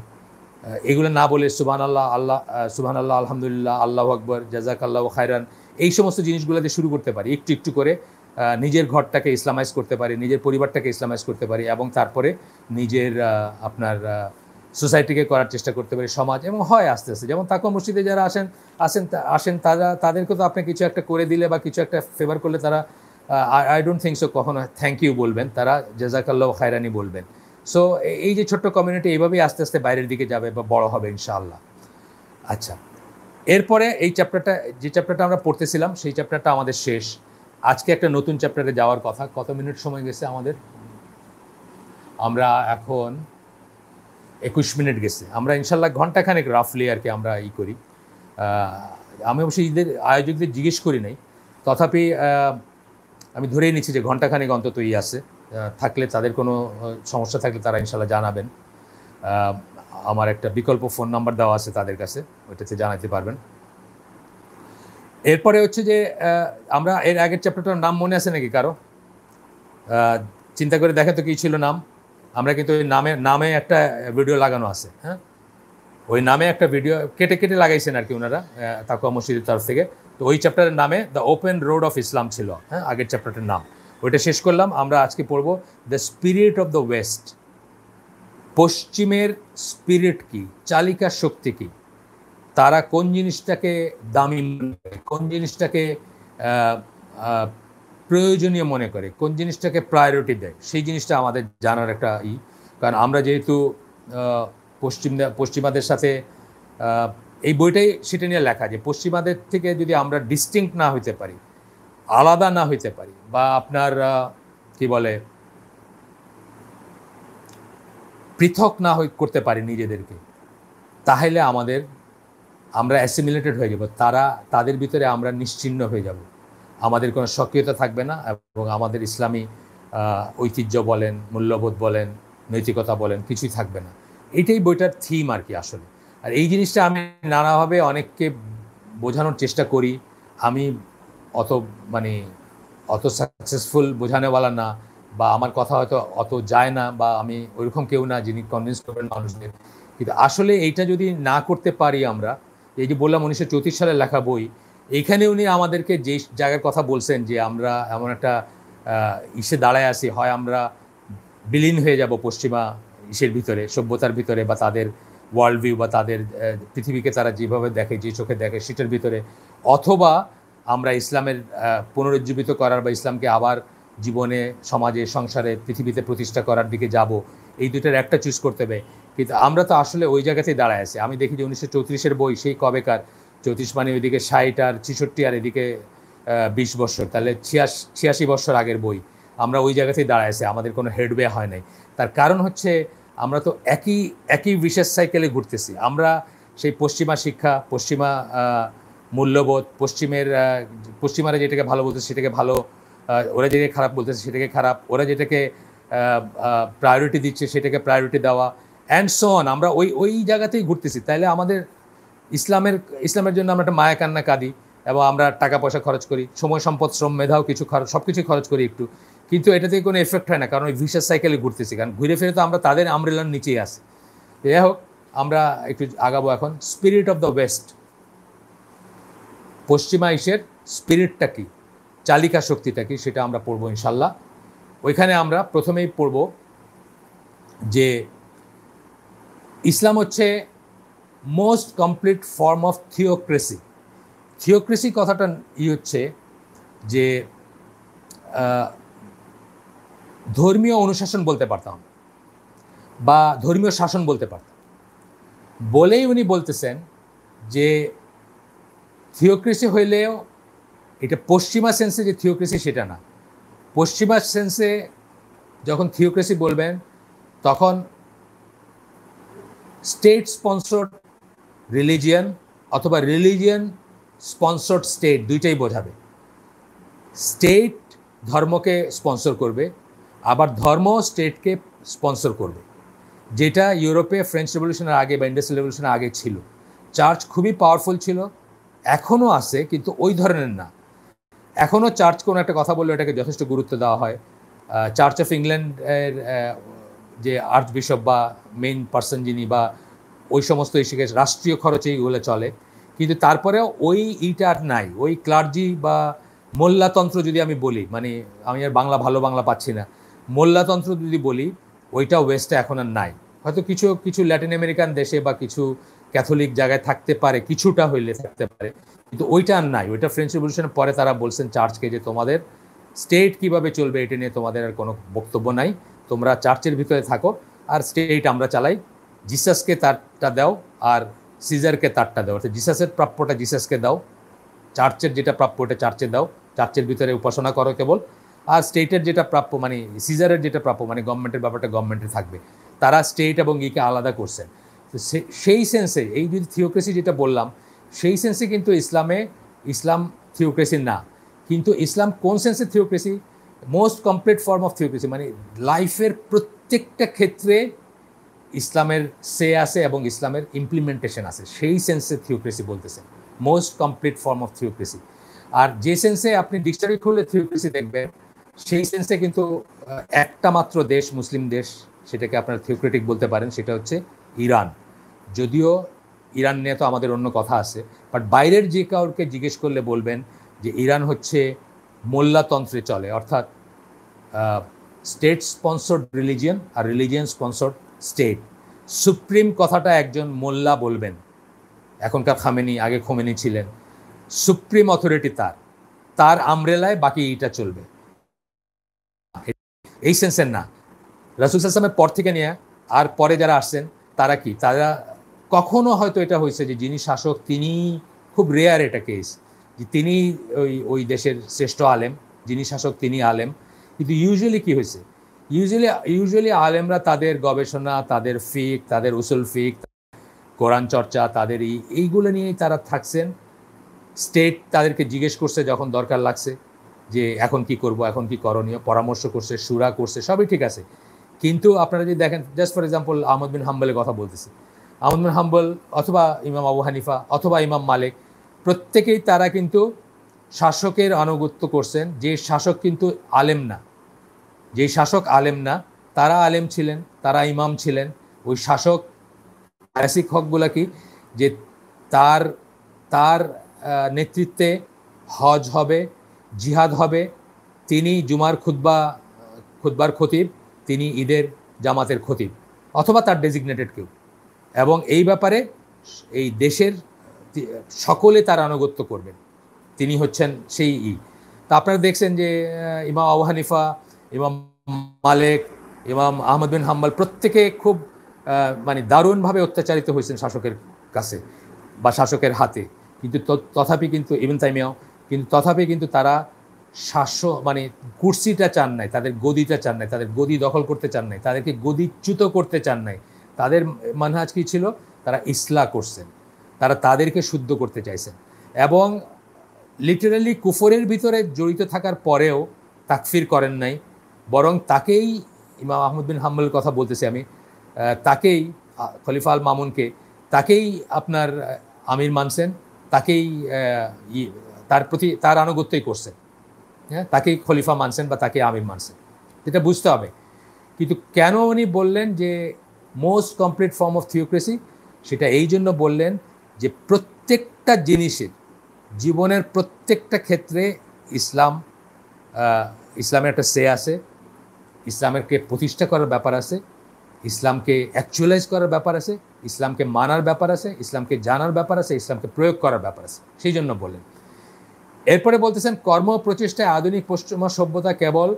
এগুলো না বলে সুবান আল্লাহ আল্লাহ সুবান আল্লাহ আলহামদুলিল্লাহ, আল্লাহ আকবর জাজাক আল্লাহ খায়রান, এই সমস্ত জিনিসগুলোতে শুরু করতে পারি। একটু একটু করে নিজের ঘরটাকে ইসলামাইজ করতে পারি, নিজের পরিবারটাকে ইসলামাইজ করতে পারি এবং তারপরে নিজের আপনার সোসাইটিকে করার চেষ্টা করতে পারি সমাজ, এবং হয় আস্তে আস্তে। যেমন তাকুয়া মসজিদে যারা আসেন আসেন আসেন তারা, তাদেরকে তো আপনি কিছু একটা করে দিলে বা কিছু একটা ফেভার করলে তারা আই ডোন্ট থিঙ্ক সো কখনো থ্যাংক ইউ বলবেন। তারা জাজাকাল্লাহ খায়রানি বলবেন। সো এই যে ছোট্ট কমিউনিটি এইভাবেই আস্তে আস্তে বাইরের দিকে যাবে বা বড় হবে ইনশাআল্লাহ। আচ্ছা এরপরে এই চ্যাপ্টারটা যে চ্যাপ্টারটা আমরা পড়তেছিলাম, সেই চ্যাপ্টারটা আমাদের শেষ। আজকে একটা নতুন চ্যাপ্টারে যাওয়ার কথা। কত মিনিট সময় গেছে আমাদের? আমরা এখন একুশ মিনিট গেছে। আমরা ইনশাল্লাহ ঘন্টাখানেক রাফলি আর কি আমরা ই করি। আমি অবশ্যই ঈদের আয়োজকদের জিজ্ঞেস করি নাই। তথাপি আমি ধরেই নিচ্ছি যে ঘন্টাখানেক অন্তত ই আছে। থাকলে তাদের কোনো সমস্যা থাকলে তারা ইনশাল্লাহ জানাবেন। আমার একটা বিকল্প ফোন নাম্বার দেওয়া আছে তাদের কাছে, ওইটাতে জানাতে পারবেন। এরপরে হচ্ছে যে আমরা এর আগের চ্যাপ্টারটার নাম মনে আছে নাকি কারও? চিন্তা করে দেখে তো কী ছিল নাম? আমরা কিন্তু ওই নামে নামে একটা ভিডিও লাগানো আছে হ্যাঁ? ওই নামে একটা ভিডিও কেটে কেটে লাগাইছেন আর কি ওনারা তাকুয়া মসজিদের তরফ থেকে। তো ওই চ্যাপ্টারের নামে the open road of Islam ছিল হ্যাঁ? আগের চ্যাপ্টারটার নাম। ওইটা শেষ করলাম। আমরা আজকে পড়ব the spirit of the west পশ্চিমের স্পিরিট কি? চালিকা শক্তি কি? তারা কোন জিনিসটাকে দামি কোন জিনিসটাকে প্রয়োজনীয় মনে করে, কোন জিনিসটাকে প্রায়োরিটি দেয়, সেই জিনিসটা আমাদের জানার একটা ই। কারণ আমরা যেহেতু পশ্চিম পশ্চিমাদের সাথে এই বইটাই সেটা নিয়ে লেখা যে পশ্চিমাদের থেকে যদি আমরা ডিস্টিংক্ট না হইতে পারি, আলাদা না হইতে পারি, বা আপনার কি বলে, পৃথক না হই, করতে পারি নিজেদেরকে, তাহলে আমাদের, আমরা অ্যাসিমিলেটেড হয়ে যাব, তারা, তাদের ভিতরে আমরা নিশ্চিন্ন হয়ে যাব। আমাদের কোনো সক্রিয়তা থাকবে না এবং আমাদের ইসলামী ঐতিহ্য বলেন, মূল্যবোধ বলেন, নৈতিকতা বলেন, কিছুই থাকবে না। এটাই বইটার থিম আর কি আসলে। আর এই জিনিসটা আমি নানাভাবে অনেককে বোঝানোর চেষ্টা করি। আমি অত মানে অত সাকসেসফুল বোঝানোওয়ালা না বা আমার কথা হয়তো অত যায় না বা আমি ওইরকম কেউ না যিনি কনভিন্স করবেন মানুষদের। কিন্তু আসলে এইটা যদি না করতে পারি আমরা, এই যে বললাম উনিশশো সালের লেখা বই এইখানে উনি আমাদেরকে যে জায়গার কথা বলছেন যে আমরা এমন একটা ইসে দাঁড়ায় আসি হয় আমরা বিলীন হয়ে যাব পশ্চিমা ইসের ভিতরে, সভ্যতার ভিতরে বা তাদের ওয়ার্ল্ড ভিউ বা তাদের পৃথিবীকে তারা যেভাবে দেখে, যে চোখে দেখে সেটার ভিতরে, অথবা আমরা ইসলামের পুনরুজ্জীবিত করার বা ইসলামকে আবার জীবনে, সমাজে, সংসারে, পৃথিবীতে প্রতিষ্ঠা করার দিকে যাব, এই দুটার একটা চুজ করতে হবে। কিন্তু আমরা তো আসলে ওই জায়গাতেই দাঁড়ায় আছি। আমি দেখি যে উনিশশো চৌত্রিশের বই, সেই কবেকার চৌত্রিশ মানে ওইদিকে ষাট আর ছেষট্টি আর এদিকে বিশ বছর। তাহলে ছিয়াশি ছিয়াশি বছর আগের বই। আমরা ওই জায়গাতেই দাঁড়ায় আছি, আমাদের কোনো হেডওয়ে হয় নাই। তার কারণ হচ্ছে আমরা তো একই একই বিশেষ সাইকেলে ঘুরতেছি। আমরা সেই পশ্চিমা শিক্ষা, পশ্চিমা মূল্যবোধ, পশ্চিমের পশ্চিমারা যেটাকে ভালো বলতেছে সেটাকে ভালো ওরা যেটাকে খারাপ বলতেছে সেটাকে খারাপ, ওরা যেটাকে প্রায়োরিটি দিচ্ছে সেটাকে প্রায়োরিটি দেওয়া অ্যান্ড সোন আমরা ওই ওই জায়গাতেই ঘুরতেছি। তাইলে আমাদের ইসলামের ইসলামের জন্য আমরা একটা মায়া কান্না কাঁদি এবং আমরা টাকা পয়সা খরচ করি, সময় সম্পদ, শ্রম, মেধাও কিছু খরচ সব কিছুই খরচ করি একটু। কিন্তু এটা থেকে কোনো এফেক্ট হয় না, কারণ ওই ভিসার সাইকেলে ঘুরতেছি। কারণ ঘুরে ফিরে তো আমরা তাদের আমরেলার নিচেই আসি যাই হোক, আমরা একটু আগাবো এখন। স্পিরিট অফ দ্য ওয়েস্ট পশ্চিমা ইসের স্পিরিটটা কি? চালিকা শক্তিটা কি? সেটা আমরা পড়ব ইনশাল্লাহ। ওইখানে আমরা প্রথমেই পড়ব যে ইসলাম হচ্ছে most complete form of theocracy theocracy কথাটা ই হচ্ছে যে ধর্মীয় অনুশাসন বলতে পারতাম, বা ধর্মীয় শাসন বলতে পারতাম। বলেই উনি বলতেছেন যে থিওক্রেসি হইলেও এটা পশ্চিমা সেন্সে যে থিওক্রেসি সেটা না। পশ্চিমা সেন্সে যখন থিওক্রেসি বলবেন, তখন স্টেট স্পন্সর্ড রিলিজিয়ান অথবা রিলিজিয়ান স্পন্সর্ড স্টেট দুইটাই বোঝাবে। স্টেট ধর্মকে স্পন্সর করবে, আবার ধর্ম স্টেটকে স্পন্সর করবে। যেটা ইউরোপে ফ্রেঞ্চ রেভলিউশনের আগে বা ইন্ডাস্ট্রিয়াল রেভলিউশনের আগে ছিল। চার্চ খুবই পাওয়ারফুল ছিল, এখনও আছে, কিন্তু ওই ধরনের না। এখনও চার্চ কোনো একটা কথা বললে এটাকে যথেষ্ট গুরুত্ব দেওয়া হয়। চার্চ অফ ইংল্যান্ডের যে আর্থ বিশপ বা মেইন পার্সন যিনি বা ওই সমস্ত ইস্যুকে রাষ্ট্রীয় খরচে এইগুলো চলে। কিন্তু তারপরেও ওই ইটা আর নাই। ওই ক্লার্জি বা মোল্লাতন্ত্র যদি আমি বলি মানে আমি আর বাংলা, ভালো বাংলা পাচ্ছি না। মোল্লাতন্ত্র যদি বলি, ওইটা ওয়েস্টে এখন আর নাই। হয়তো কিছু কিছু ল্যাটিন আমেরিকান দেশে বা কিছু ক্যাথলিক জায়গায় থাকতে পারে, কিছুটা হইলে থাকতে পারে, কিন্তু ওইটা আর নাই। ওইটা ফ্রেঞ্চ রিভলিউশনের পরে তারা বলছেন চার্চকে যে তোমাদের স্টেট কীভাবে চলবে, এটা নিয়ে তোমাদের আর কোনো বক্তব্য নাই। তোমরা চার্চের ভিতরে থাকো, আর স্টেট আমরা চালাই জিসাসকে তারটা দাও আর সিজারকে তারটা দাও। অর্থাৎ জিসাসের প্রাপ্যটা জিসাসকে দাও। চার্চের যেটা প্রাপ্য, ওটা চার্চে দাও। চার্চের ভিতরে উপাসনা করো কেবল। আর স্টেটের যেটা প্রাপ্য মানে সিজারের যেটা প্রাপ্য মানে গভর্নমেন্টের ব্যাপারটা গভর্নমেন্টে থাকবে। তারা স্টেট এবং ইকে আলাদা করছেন তো সেই সেন্সে, এই যদি থিওক্রেসি যেটা বললাম, সেই সেন্সে কিন্তু ইসলামে, ইসলাম থিওক্রেসি না। কিন্তু ইসলাম কোন সেন্সে theocracy? Most complete form of theocracy মানে লাইফের প্রত্যেকটা ক্ষেত্রে ইসলামের সে আছে এবং ইসলামের ইমপ্লিমেন্টেশন আছে। সেই সেন্সে থিওক্রেসি বলতেছে। Most complete form of theocracy আর যে সেন্সে আপনি ডিকশনারি খুললে থিওক্রেসি দেখবেন, সেই সেন্সে কিন্তু একটা মাত্র দেশ, মুসলিম দেশ, সেটাকে আপনার থিওক্রেটিক বলতে পারেন, সেটা হচ্ছে ইরান। যদিও ইরান নিয়ে তো আমাদের অন্য কথা আছে বাট বাইরের যে কাউকে জিজ্ঞেস করলে বলবেন যে ইরান হচ্ছে মোল্লাতন্ত্রে চলে, অর্থাৎ স্টেট স্পন্সর্ড রিলিজিয়ন আর রিলিজিয়ান স্পন্সর্ড স্টেট সুপ্রিম কথাটা একজন মোল্লা বলবেন। এখনকার খামেনি, আগে খোমেনি ছিলেন। সুপ্রিম অথরিটি তার। তার আমরেলায় বাকি এইটা চলবে। এই সেন্সের না। রাসুল সাল্লামের পর থেকে নিয়ে আর পরে যারা আসছেন, তারা কি? তারা কখনো হয়তো এটা হয়েছে যে, যিনি শাসক, তিনি খুব রেয়ার এটা কেস যে তিনি ওই ওই দেশের শ্রেষ্ঠ আলেম, যিনি শাসক, তিনি আলেম। কিন্তু ইউজুয়ালি কি হয়েছে? ইউজুয়ালি ইউজুয়ালি আলেমরা তাদের গবেষণা, তাদের ফিক তাদের উসুল ফিক কোরআন চর্চা, তাদের এই, এইগুলো নিয়েই তারা থাকছেন। স্টেট তাদেরকে জিজ্ঞেস করছে যখন দরকার লাগছে যে, এখন কি করব? এখন কি করণীয়? পরামর্শ করছে, সুরা করছে, সবই ঠিক আছে। কিন্তু আপনারা যদি দেখেন জাস্ট ফর এক্সাম্পল আহমদ বিন হাম্বলের কথা বলতেছি। আহমদ বিন হাম্বল অথবা ইমাম আবু হানিফা অথবা ইমাম মালিক, প্রত্যেকেই তারা কিন্তু শাসকের আনুগত্য করছেন, যে শাসক কিন্তু আলেম না। যেই শাসক আলেম না, তারা আলেম ছিলেন, তারা ইমাম ছিলেন। ওই শাসক আয়াসিক হকগুলা কি? যে তার তার নেতৃত্বে হজ হবে, জিহাদ হবে। তিনি জুমার খুদ্া খুদ্বার খতিব, তিনি ঈদের জামাতের খতিব, অথবা তার ডেজিগনেটেড কেউ। এবং এই ব্যাপারে এই দেশের সকলে তার আনুগত্য করবেন। তিনি হচ্ছেন সেই ই। তা আপনারা দেখছেন যে ইমা আবু হানিফা ইমাম মালেক, ইমাম আহমদ বিন হাম্বাল প্রত্যেকে খুব মানে দারুণভাবে অত্যাচারিত হয়েছেন শাসকের কাছে বা শাসকের হাতে। কিন্তু তথাপি কিন্তু ইভেন তাইমিয়াও কিন্তু তথাপি কিন্তু তারা শাস মানে কুর্সিটা চান নাই, তাদের গদিটা চান নাই, তাদের গদি দখল করতে চান নাই, তাদেরকে গদিচ্যুত করতে চান নাই। তাদের মানহাজ কী ছিল? তারা ইসলা করছেন, তারা তাদেরকে শুদ্ধ করতে চাইছেন। এবং লিটারালি কুফরের ভিতরে জড়িত থাকার পরেও তাকফির করেন নাই বরং তাকেই ইমাম আহমদ বিন হাম্বলের কথা বলতেছি আমি তাকেই খলিফা আল মামুনকে, তাকেই আপনার আমির মানছেন, তাকেই তার প্রতি, তার আনুগত্যই করছেন। হ্যাঁ তাকেই খলিফা মানছেন বা তাকে আমির মানছেন। এটা বুঝতে হবে। কিন্তু কেন উনি বললেন যে most complete form of theocracy সেটা এই জন্য বললেন যে প্রত্যেকটা জিনিসের, জীবনের প্রত্যেকটা ক্ষেত্রে ইসলাম ইসলামের একটা সে আছে ইসলামেরকে প্রতিষ্ঠা করার ব্যাপার আছে, ইসলামকে অ্যাকচুয়ালাইজ করার ব্যাপার আছে, ইসলামকে মানার ব্যাপার আছে, ইসলামকে জানার ব্যাপার আছে, ইসলামকে প্রয়োগ করার ব্যাপার আছে। সেই জন্য বলেন এরপরে বলতেছেন, কর্ম প্রচেষ্টায় আধুনিক পশ্চিমা সভ্যতা কেবল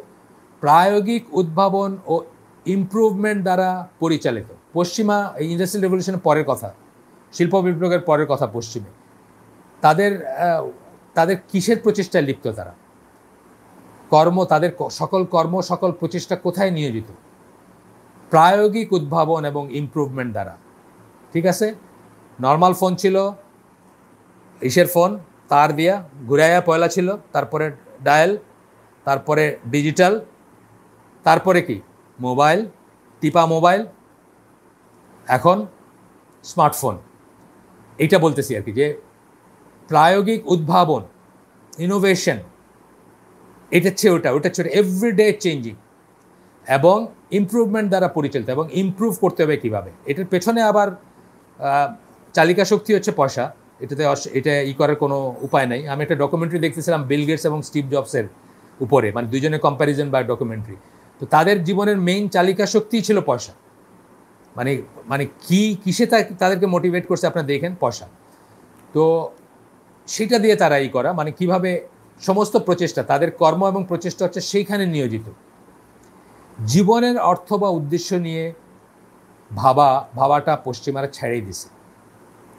প্রায়োগিক উদ্ভাবন ও ইমপ্রুভমেন্ট দ্বারা পরিচালিত। পশ্চিমা, এই ইন্ডাস্ট্রিয়াল রেভলিউশনের পরের কথা, শিল্প বিপ্লবের পরের কথা পশ্চিমে। তাদের তাদের কিসের প্রচেষ্টায় লিপ্ত তারা? কর্ম, তাদের সকল কর্ম, সকল প্রচেষ্টা কোথায় নিয়োজিত? প্রায়োগিক উদ্ভাবন এবং ইমপ্রুভমেন্ট দ্বারা। ঠিক আছে? নর্মাল ফোন ছিল, ইসের ফোন তার দিয়া ঘুরাইয়া পয়লা ছিল, তারপরে ডায়াল তারপরে ডিজিটাল তারপরে কি? মোবাইল টিপা মোবাইল এখন স্মার্টফোন এইটা বলতেছি আর কি, যে প্রায়োগিক উদ্ভাবন ইনোভেশন এটা হচ্ছে ওটা ওটা হচ্ছে এভরিডে চেঞ্জিং এবং ইমপ্রুভমেন্ট দ্বারা পরিচালিত, এবং ইমপ্রুভ করতে হবে কীভাবে? এটার পেছনে আবার চালিকা শক্তি হচ্ছে পয়সা। এটাতে এটা ই করার কোনো উপায় নাই। আমি একটা ডকুমেন্টারি দেখতেছিলাম বিল গেটস এবং স্টিভ জবসের উপরে মানে দুজনের কম্প্যারিজন বা ডকুমেন্টারি তো তাদের জীবনের মেইন চালিকা শক্তিই ছিল পয়সা। মানে মানে কি, কিসে তাদেরকে মোটিভেট করছে আপনারা দেখেন, পয়সা। তো সেটা দিয়ে তারা ই করা মানে কীভাবে সমস্ত প্রচেষ্টা, তাদের কর্ম এবং প্রচেষ্টা হচ্ছে সেইখানে নিয়োজিত। জীবনের অর্থ বা উদ্দেশ্য নিয়ে ভাবা, ভাবাটা পশ্চিমারা ছেড়েই দিছে।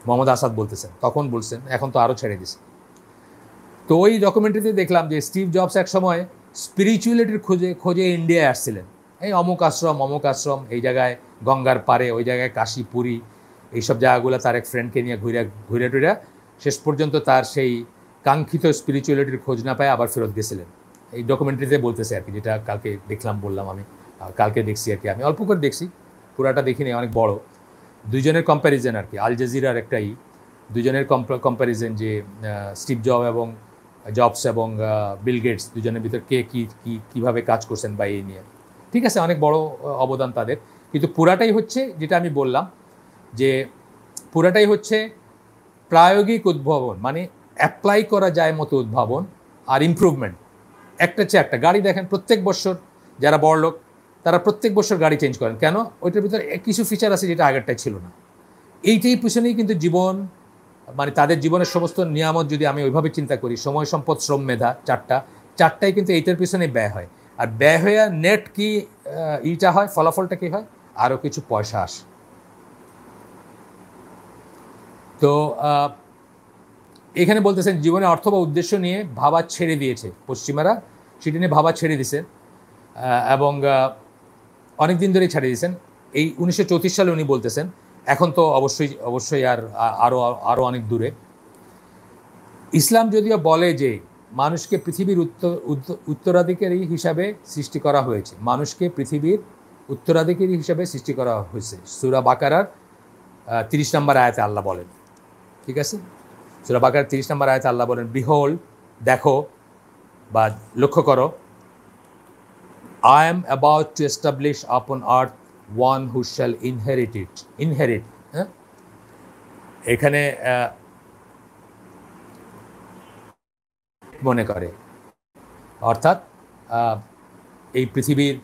মোহাম্মদ আসাদ বলতেছেন, তখন বলছেন, এখন তো আরও ছেড়ে দিছে। তো ওই ডকুমেন্টারিতে দেখলাম যে স্টিভ জবস এক সময় স্পিরিচুয়ালিটির খোঁজে খোঁজে ইন্ডিয়ায় আসছিলেন। এই অমুক আশ্রম অমুক আশ্রম, এই জায়গায় গঙ্গার পারে ওই জায়গায় কাশী পুরী এইসব জায়গাগুলো তার এক ফ্রেন্ডকে নিয়ে ঘুরে ঘুরে টুরে শেষ পর্যন্ত তার সেই কাঙ্ক্ষিত স্পিরিচুয়ালিটির খোঁজ না পায় আবার ফেরত গেছিলেন। এই ডকুমেন্টারিতে বলতেছে আর কি, যেটা কালকে দেখলাম, বললাম আমি কালকে দেখছি আর কি। আমি অল্প করে দেখছি, পুরাটা দেখিনি, অনেক বড়। দুইজনের কম্প্যারিজন আর কি আল জাজিরার একটাই। দুজনের কম্প্যারিজন যে স্টিভ জব এবং জবস এবং বিল গেটস দুজনের ভিতর কে কী কী, কীভাবে কাজ করছেন বা এই নিয়ে। ঠিক আছে, অনেক বড় অবদান তাদের। কিন্তু পুরাটাই হচ্ছে, যেটা আমি বললাম, যে পুরাটাই হচ্ছে প্রায়োগিক উদ্ভাবন মানে অ্যাপ্লাই করা যায় মতো উদ্ভাবন আর ইমপ্রুভমেন্ট একটা চেয়ে একটা। গাড়ি দেখেন, প্রত্যেক বছর যারা বড় লোক, তারা প্রত্যেক বছর গাড়ি চেঞ্জ করেন। কেন? ওইটার ভিতরে কিছু ফিচার আছে যেটা আগেরটাই ছিল না। এইটাই পিছনেই কিন্তু জীবন মানে তাদের জীবনের সমস্ত নিয়ামত যদি আমি ওইভাবে চিন্তা করি, সময়, সম্পদ, শ্রম, মেধা, চারটা, চারটাই কিন্তু এইটার পিছনে ব্যয় হয়। আর ব্যয় হয়ে নেট কি ইটা হয়, ফলাফলটা কি হয়? আরও কিছু পয়সা আসে। তো এখানে বলতেছেন, জীবনে অর্থ বা উদ্দেশ্য নিয়ে ভাবা ছেড়ে দিয়েছে পশ্চিমারা। সেটি নিয়ে ভাবা ছেড়ে দিছে এবং অনেক দিন ধরেই ছেড়ে দিয়েছেন। এই উনিশশো চৌত্রিশ সালে উনি বলতেছেন, এখন তো অবশ্যই অবশ্যই আর আরও আরও অনেক দূরে। ইসলাম যদিও বলে যে মানুষকে পৃথিবীর উত্তর উত্তরাধিকারী হিসাবে সৃষ্টি করা হয়েছে, মানুষকে পৃথিবীর উত্তরাধিকারী হিসাবে সৃষ্টি করা হয়েছে। সুরা বাকারার তিরিশ নম্বর আয়াতে আল্লাহ বলেন। ঠিক আছে? সুরা বাকার তিরিশ নম্বর আয়াতে আল্লাহ বলেন বিহল দেখো বা লক্ষ্য করো I am about to establish upon earth one who shall inherit it inherit হ্যাঁ? এখানে মনে করে। অর্থাৎ এই পৃথিবীর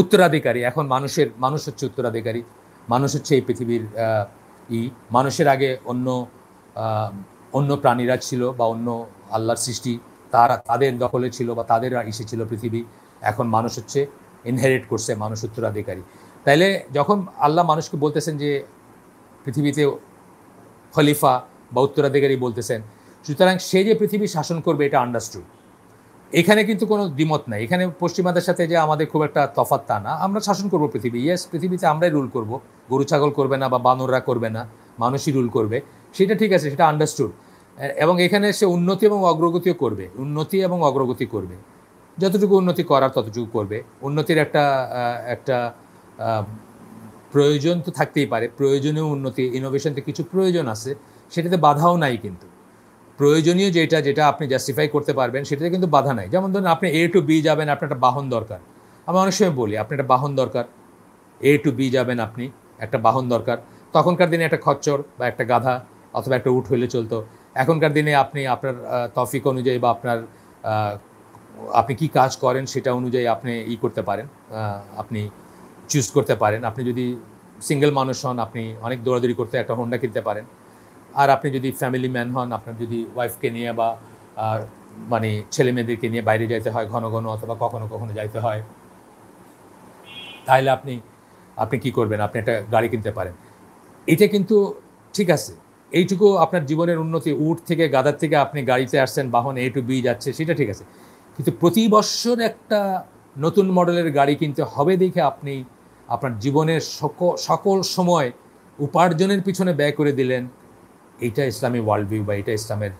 উত্তরাধিকারী, এখন মানুষের, মানুষ হচ্ছে উত্তরাধিকারী, মানুষ হচ্ছে এই পৃথিবীর ই, মানুষের আগে অন্য অন্য প্রাণীরা ছিল বা অন্য আল্লাহর সৃষ্টি, তারা তাদের দখলে ছিল বা তাদের ইসে ছিল পৃথিবী। এখন মানুষ হচ্ছে ইনহেরিট করছে মানুষ উত্তরাধিকারী তাইলে যখন আল্লাহ মানুষকে বলতেছেন যে পৃথিবীতে খলিফা বা উত্তরাধিকারী বলতেছেন, সুতরাং সে যে পৃথিবী শাসন করবে এটা আন্ডারস্টুড এখানে কিন্তু কোনো দ্বিমত নাই। এখানে পশ্চিমাদের সাথে যে আমাদের খুব একটা তফাত তা না। আমরা শাসন করব পৃথিবী। ইয়েস পৃথিবীতে আমরাই রুল করব। গরু, ছাগল করবে না বা বানররা করবে না। মানুষই রুল করবে। সেটা ঠিক আছে, সেটা আন্ডারস্টুড এবং এখানে সে উন্নতি এবং অগ্রগতিও করবে, উন্নতি এবং অগ্রগতি করবে। যতটুকু উন্নতি করার ততটুকু করবে। উন্নতির একটা একটা প্রয়োজন তো থাকতেই পারে, প্রয়োজনীয় উন্নতি ইনোভেশনতে কিছু প্রয়োজন আছে, সেটাতে বাধাও নাই কিন্তু। প্রয়োজনীয় যেটা যেটা আপনি জাস্টিফাই করতে পারবেন, সেটাতে কিন্তু বাধা নাই। যেমন ধরুন আপনি এ টু বি যাবেন, আপনার একটা বাহন দরকার। আমি অনেক সময় বলি, আপনার একটা বাহন দরকার। এ টু বি যাবেন আপনি, একটা বাহন দরকার। তখনকার দিনে একটা খচ্চর বা একটা গাধা অথবা একটা উঠ হইলে চলতো। এখনকার দিনে আপনি আপনার তফিক অনুযায়ী বা আপনার আপনি কি কাজ করেন সেটা অনুযায়ী আপনি ই করতে পারেন আপনি চুজ করতে পারেন। আপনি যদি সিঙ্গেল মানুষ হন, আপনি অনেক দৌড়াদৌড়ি করতে একটা হোন্ডা কিনতে পারেন। আর আপনি যদি ফ্যামিলি ম্যান হন, আপনার যদি ওয়াইফকে নিয়ে বা মানে ছেলে মেয়েদেরকে নিয়ে বাইরে যাইতে হয়, ঘন ঘন অথবা কখনো কখনো যাইতে হয়, তাহলে আপনি আপনি কি করবেন? আপনি একটা গাড়ি কিনতে পারেন। এটা কিন্তু ঠিক আছে। এইটুকু আপনার জীবনের উন্নতি উঠ থেকে গাদার থেকে আপনি গাড়িতে আসছেন বাহন এ টু বি যাচ্ছে সেটা ঠিক আছে। কিন্তু প্রতি বছর একটা নতুন মডেলের গাড়ি কিনতে হবে দেখে আপনি আপনার জীবনের সকল সময় উপার্জনের পিছনে ব্যয় করে দিলেন এইটা ইসলামী ওয়ার্ল্ড ভিউ বা এটা ইসলামের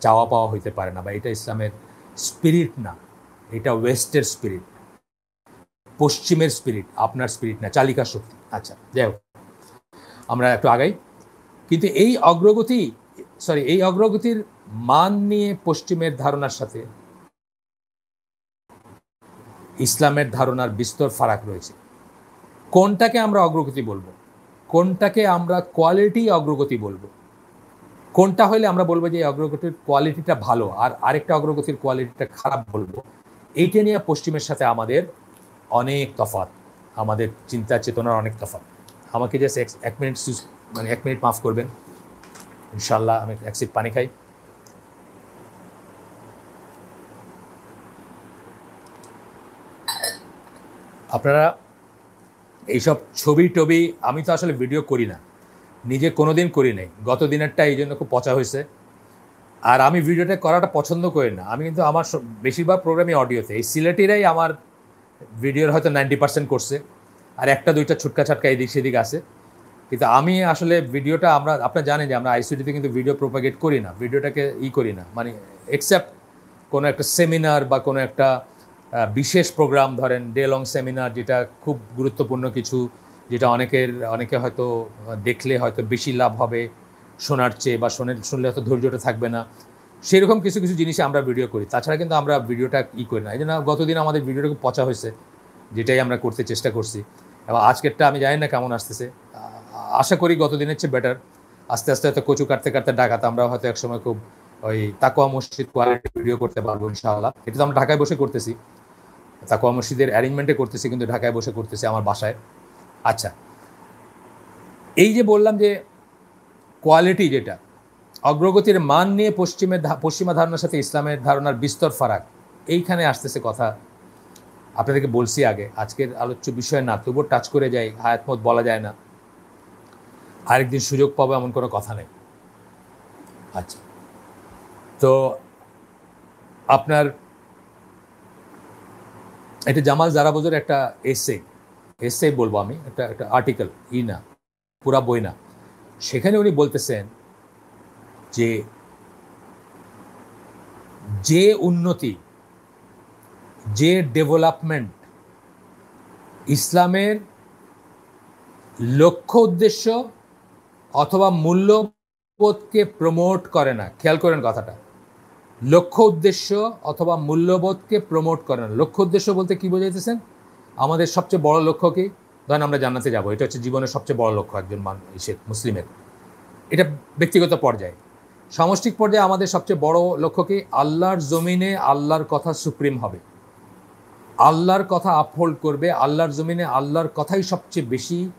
চাওয়া পাওয়া হইতে পারে না বা এটা ইসলামের স্পিরিট না এটা ওয়েস্টের স্পিরিট পশ্চিমের স্পিরিট আপনার স্পিরিট না চালিকা শক্তি। আচ্ছা। যাই হোক আমরা একটু আগাই। কিন্তু এই অগ্রগতি সরি এই অগ্রগতির মান নিয়ে পশ্চিমের ধারণার সাথে ইসলামের ধারণার বিস্তর ফারাক রয়েছে। কোনটাকে আমরা অগ্রগতি বলব? কোনটাকে আমরা কোয়ালিটি অগ্রগতি বলব? কোনটা হলে আমরা বলব যে এই অগ্রগতির কোয়ালিটিটা ভালো আর আরেকটা অগ্রগতির কোয়ালিটিটা খারাপ বলব? এইটা নিয়ে পশ্চিমের সাথে আমাদের অনেক তফাৎ, আমাদের চিন্তা চেতনার অনেক তফাৎ। আমাকে জাস্ট এক মিনিট মানে এক মিনিট মাফ করবেন। ইনশাল্লাহ আমি এক সিট পানি খাই। আপনারা এইসব ছবি টবি আমি তো আসলে ভিডিও করি না। নিজে কোনো দিন করি নাই। গত দিনেরটা এই জন্য খুব পচা হয়েছে। আর আমি ভিডিওটা করাটা পছন্দ করি না। আমি কিন্তু আমার বেশিরভাগ প্রোগ্রামই অডিওতে এই সিলেটিরাই আমার ভিডিওর হয়তো নাইনটি পার্সেন্ট করছে। আর একটা দুইটা ছুটকা ছাটকা এদিক সেদিক আছে। কিন্তু আমি আসলে ভিডিওটা আমরা, আপনারা জানেন যে আমরা আইসিডিতে কিন্তু ভিডিও প্রোপাগেট করি না, ভিডিওটাকে ই করি না। মানে এক্সেপ্ট কোনো একটা সেমিনার বা কোনো একটা বিশেষ প্রোগ্রাম ধরেন ডে লং সেমিনার যেটা খুব গুরুত্বপূর্ণ কিছু, যেটা অনেকের, অনেকে হয়তো দেখলে হয়তো বেশি লাভ হবে শোনার চেয়ে বা শোনে, শুনলে হয়তো ধৈর্যটা থাকবে না। সেরকম কিছু কিছু জিনিসে আমরা ভিডিও করি। তাছাড়া কিন্তু আমরা ভিডিওটা ই করি না। এই জন্য গতদিন আমাদের ভিডিওটা খুব পচা হয়েছে, যেটাই আমরা করতে চেষ্টা করছি। এবং আজকেরটা আমি জানি না কেমন আসতেছে। আশা করি গতদিনের চেয়ে বেটার আস্তে আস্তে হয়তো কচু কাটতে কাটতে ডাকাতে আমরা হয়তো একসময় খুব ওই তাকোয়া মসজিদ কোয়ালিটি ভিডিও করতে পারব ইনশাআল্লাহ। এটা তো আমরা ঢাকায় বসে করতেছি। তাকোয়া মসজিদের অ্যারেঞ্জমেন্টে করতেছি, কিন্তু ঢাকায় বসে করতেছি আমার বাসায়। আচ্ছা এই যে বললাম যে কোয়ালিটি যেটা, অগ্রগতির মান নিয়ে পশ্চিমের পশ্চিমা ধারণার সাথে ইসলামের ধারণার বিস্তর ফারাক, এইখানে আসতেছে কথা। আপনাদেরকে বলছি আগে, আজকের আলোচ্য বিষয় না, তবুও টাচ করে যাই হায়াতমত বলা যায় না। আরেকদিন সুযোগ পাবো এমন কোনো কথা নেই। আচ্ছা। তো আপনার এটা জামাল জারাবজের একটা এসে এসে বলব আমি, একটা একটা আর্টিকেল ই না, পুরা বই না। সেখানে উনি বলতেছেন যে যে উন্নতি, যে ডেভেলপমেন্ট ইসলামের লক্ষ্য উদ্দেশ্য অথবা মূল্যবোধকে প্রমোট করে না। খেয়াল করেন কথাটা। লক্ষ্য উদ্দেশ্য অথবা মূল্যবোধকে প্রমোট করে না। লক্ষ্য উদ্দেশ্য বলতে কি বোঝাইতেছেন? আমাদের সবচেয়ে বড় লক্ষ্য কি? ধরেন আমরা জানাতে যাব। এটা হচ্ছে জীবনের সবচেয়ে বড় লক্ষ্য একজন মান- ইসের মুসলিমের। এটা ব্যক্তিগত পর্যায়ে। সামষ্টিক পর্যায়ে আমাদের সবচেয়ে বড় লক্ষ্য কি? আল্লাহর জমিনে আল্লাহর কথা সুপ্রিম হবে। আল্লাহর কথা আপহোল্ড করবে। আল্লাহর জমিনে আল্লাহর কথাই সবচেয়ে বেশি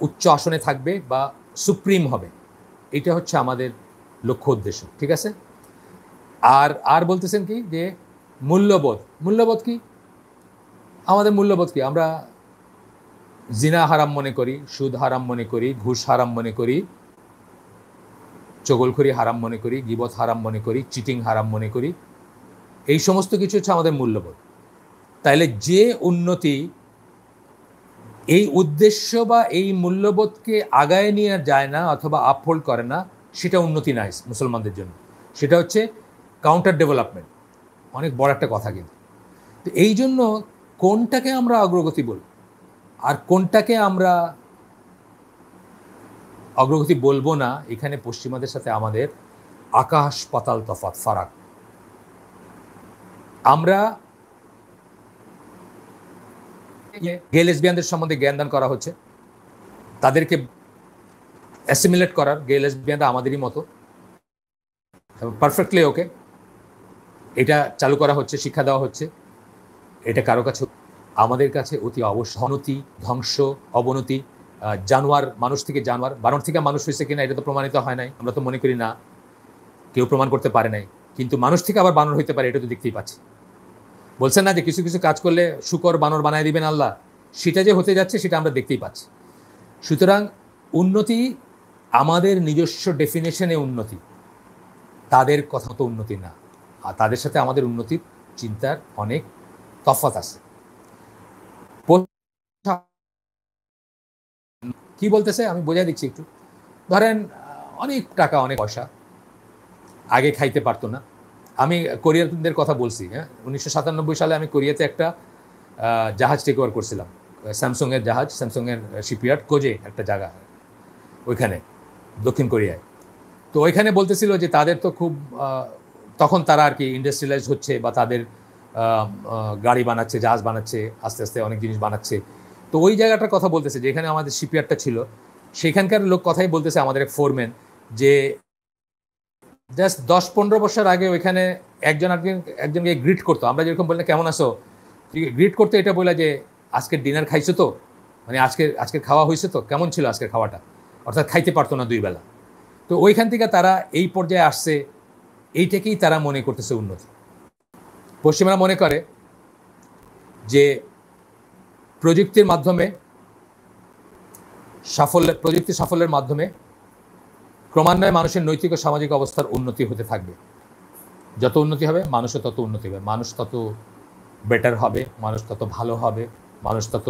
উচ্চ আসনে থাকবে বা সুপ্রিম হবে। এটা হচ্ছে আমাদের লক্ষ্য উদ্দেশ্য, ঠিক আছে? আর আর বলতেছেন কি যে মূল্যবোধ। মূল্যবোধ কি? আমাদের মূল্যবোধ কি? আমরা জিনা হারাম মনে করি, সুদ হারাম মনে করি, ঘুষ হারাম মনে করি, চগলখড়ি হারাম মনে করি, গিবত হারাম মনে করি, চিটিং হারাম মনে করি, এই সমস্ত কিছু হচ্ছে আমাদের মূল্যবোধ। তাইলে যে উন্নতি এই উদ্দেশ্য বা এই মূল্যবোধকে আগায় নিয়ে যায় না অথবা আপহোল্ড করে না, সেটা উন্নতি নাই মুসলমানদের জন্য। সেটা হচ্ছে কাউন্টার ডেভেলপমেন্ট অনেক বড় একটা কথা কিন্তু। তো এই জন্য কোনটাকে আমরা অগ্রগতি বলব আর কোনটাকে আমরা অগ্রগতি বলব না, এখানে পশ্চিমাদের সাথে আমাদের আকাশ পাতাল তফাত ফারাক। আমরা গে লেসবিয়ানদের সম্বন্ধে জ্ঞান দান করা হচ্ছে। তাদেরকে অ্যাসিমিলেট করার গে লেসবিয়ানরা আমাদেরই মতো। পারফেক্টলি ওকে এটা চালু করা হচ্ছে, শিক্ষা দেওয়া হচ্ছে। এটা কারও কাছে আমাদের কাছে অতি অবশ্য অনতি, ধ্বংস, অবনতি জানোয়ার, মানুষ থেকে জানোয়ার, বানর থেকে মানুষ হয়েছে কিনা এটা তো প্রমাণিত হয় নাই। আমরা তো মনে করি না, কেউ প্রমাণ করতে পারে নাই। কিন্তু মানুষ থেকে আবার বানর হইতে পারে, এটা তো দেখতেই পাচ্ছি। বলছেন না যে কিছু কিছু কাজ করলে শুকর বানর বানায় দিবেন আল্লাহ। সেটা যে হতে যাচ্ছে, সেটা আমরা দেখতেই পাচ্ছি। সুতরাং উন্নতি আমাদের নিজস্ব ডেফিনেশনে উন্নতি। তাদের কথা তো উন্নতি না। আর তাদের সাথে আমাদের উন্নতির চিন্তার অনেক তফাৎ আছে। কি বলতেছে? আমি বোঝাই দিচ্ছি একটু। ধরেন, অনেক টাকা, অনেক পয়সা। আগে খাইতে পারতো না। আমি কোরিয়ানদের কথা বলছি হ্যাঁ? উনিশশো সাতানব্বই সালে আমি কোরিয়াতে একটা জাহাজ টেক ওভার করছিলাম। স্যামসংয়ের জাহাজ স্যামসংয়ের শিপইয়ার্ড কোজে একটা জায়গা, ওইখানে, দক্ষিণ কোরিয়ায়। তো ওইখানে বলতেছিল যে তাদের তো খুব তখন তারা আর কি ইন্ডাস্ট্রিয়ালাইজ হচ্ছে বা তাদের গাড়ি বানাচ্ছে, জাহাজ বানাচ্ছে, আস্তে আস্তে অনেক জিনিস বানাচ্ছে। তো ওই জায়গাটার কথা বলতেছে, যেখানে আমাদের শিপইয়ার্ডটা ছিল, সেখানকার লোক কথাই বলতেছে আমাদের এক ফোরম্যান যে জাস্ট দশ পনেরো বছর আগে ওইখানে একজন একজন একজনকে গ্রিট করতো। আমরা যেরকম বললাম কেমন আছো? গ্রিট করতে এটা বলে যে আজকের ডিনার খাইছো তো? মানে আজকে আজকের খাওয়া হয়েছে তো? কেমন ছিল আজকের খাওয়াটা? অর্থাৎ খাইতে পারতো না দুই বেলা। তো ওইখান থেকে তারা এই পর্যায়ে আসছে। এইটাকেই তারা মনে করতেছে উন্নতি। পশ্চিমারা মনে করে যে, প্রযুক্তির মাধ্যমে সাফল্য প্রযুক্তি সাফল্যের মাধ্যমে ক্রমান্বয়ে মানুষের নৈতিক ও সামাজিক অবস্থার উন্নতি হতে থাকবে। যত উন্নতি হবে মানুষও তত উন্নতি হবে। মানুষ তত বেটার হবে, মানুষ তত ভালো হবে, মানুষ তত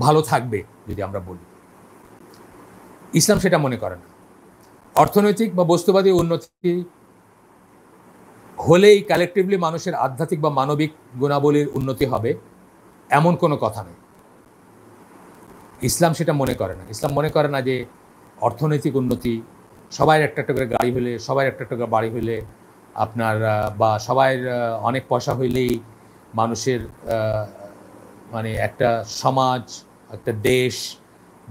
ভালো থাকবে, যদি আমরা বলি। ইসলাম সেটা মনে করে না। অর্থনৈতিক বা বস্তুবাদী উন্নতি হলেই কালেকটিভলি মানুষের আধ্যাত্মিক বা মানবিক গুণাবলীর উন্নতি হবে, এমন কোনো কথা নেই। ইসলাম সেটা মনে করে না। ইসলাম মনে করে না যে অর্থনৈতিক উন্নতি সবাই একটা একটা করে গাড়ি হলে, সবাই একটা একটা করে বাড়ি হলে আপনার বা সবাই অনেক পয়সা হইলেই মানুষের মানে একটা সমাজ, একটা দেশ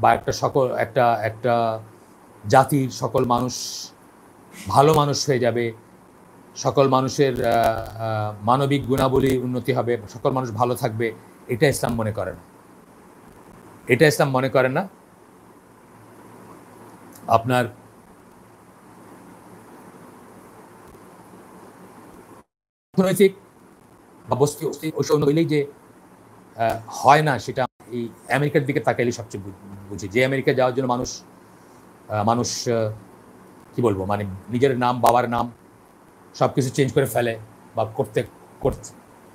বা একটা সকল, একটা একটা জাতির সকল মানুষ, ভালো মানুষ হয়ে যাবে। সকল মানুষের মানবিক গুণাবলী উন্নতি হবে। সকল মানুষ ভালো থাকবে। এটা ইসলাম মনে করে না। এটা ইসলাম মনে করে না। আপনার অর্থনৈতিক বা বস্তু হইলেই যে হয় না সেটা এই আমেরিকার দিকে তাকাইলে সবচেয়ে বুঝি। যে আমেরিকা যাওয়ার জন্য মানুষ মানুষ কি বলব? মানে নিজের নাম, বাবার নাম সব কিছু চেঞ্জ করে ফেলে বা করতে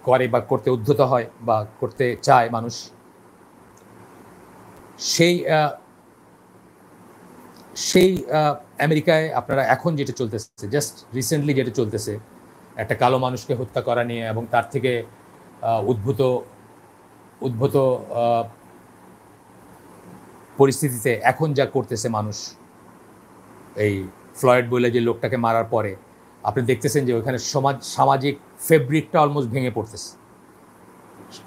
করে বা করতে উদ্ধত হয় বা করতে চায় মানুষ। সেই সেই আমেরিকায় আপনারা এখন যেটা চলতেছে জাস্ট রিসেন্টলি যেটা চলতেছে, একটা কালো মানুষকে হত্যা করা নিয়ে এবং তার থেকে উদ্ভূত উদ্ভূত পরিস্থিতিতে এখন যা করতেছে মানুষ, এই ফ্লয়েড বলে যে লোকটাকে মারার পরে, আপনি দেখতেছেন যে ওইখানে সমাজ, সামাজিক ফেব্রিকটা অলমোস্ট ভেঙে পড়তেছে।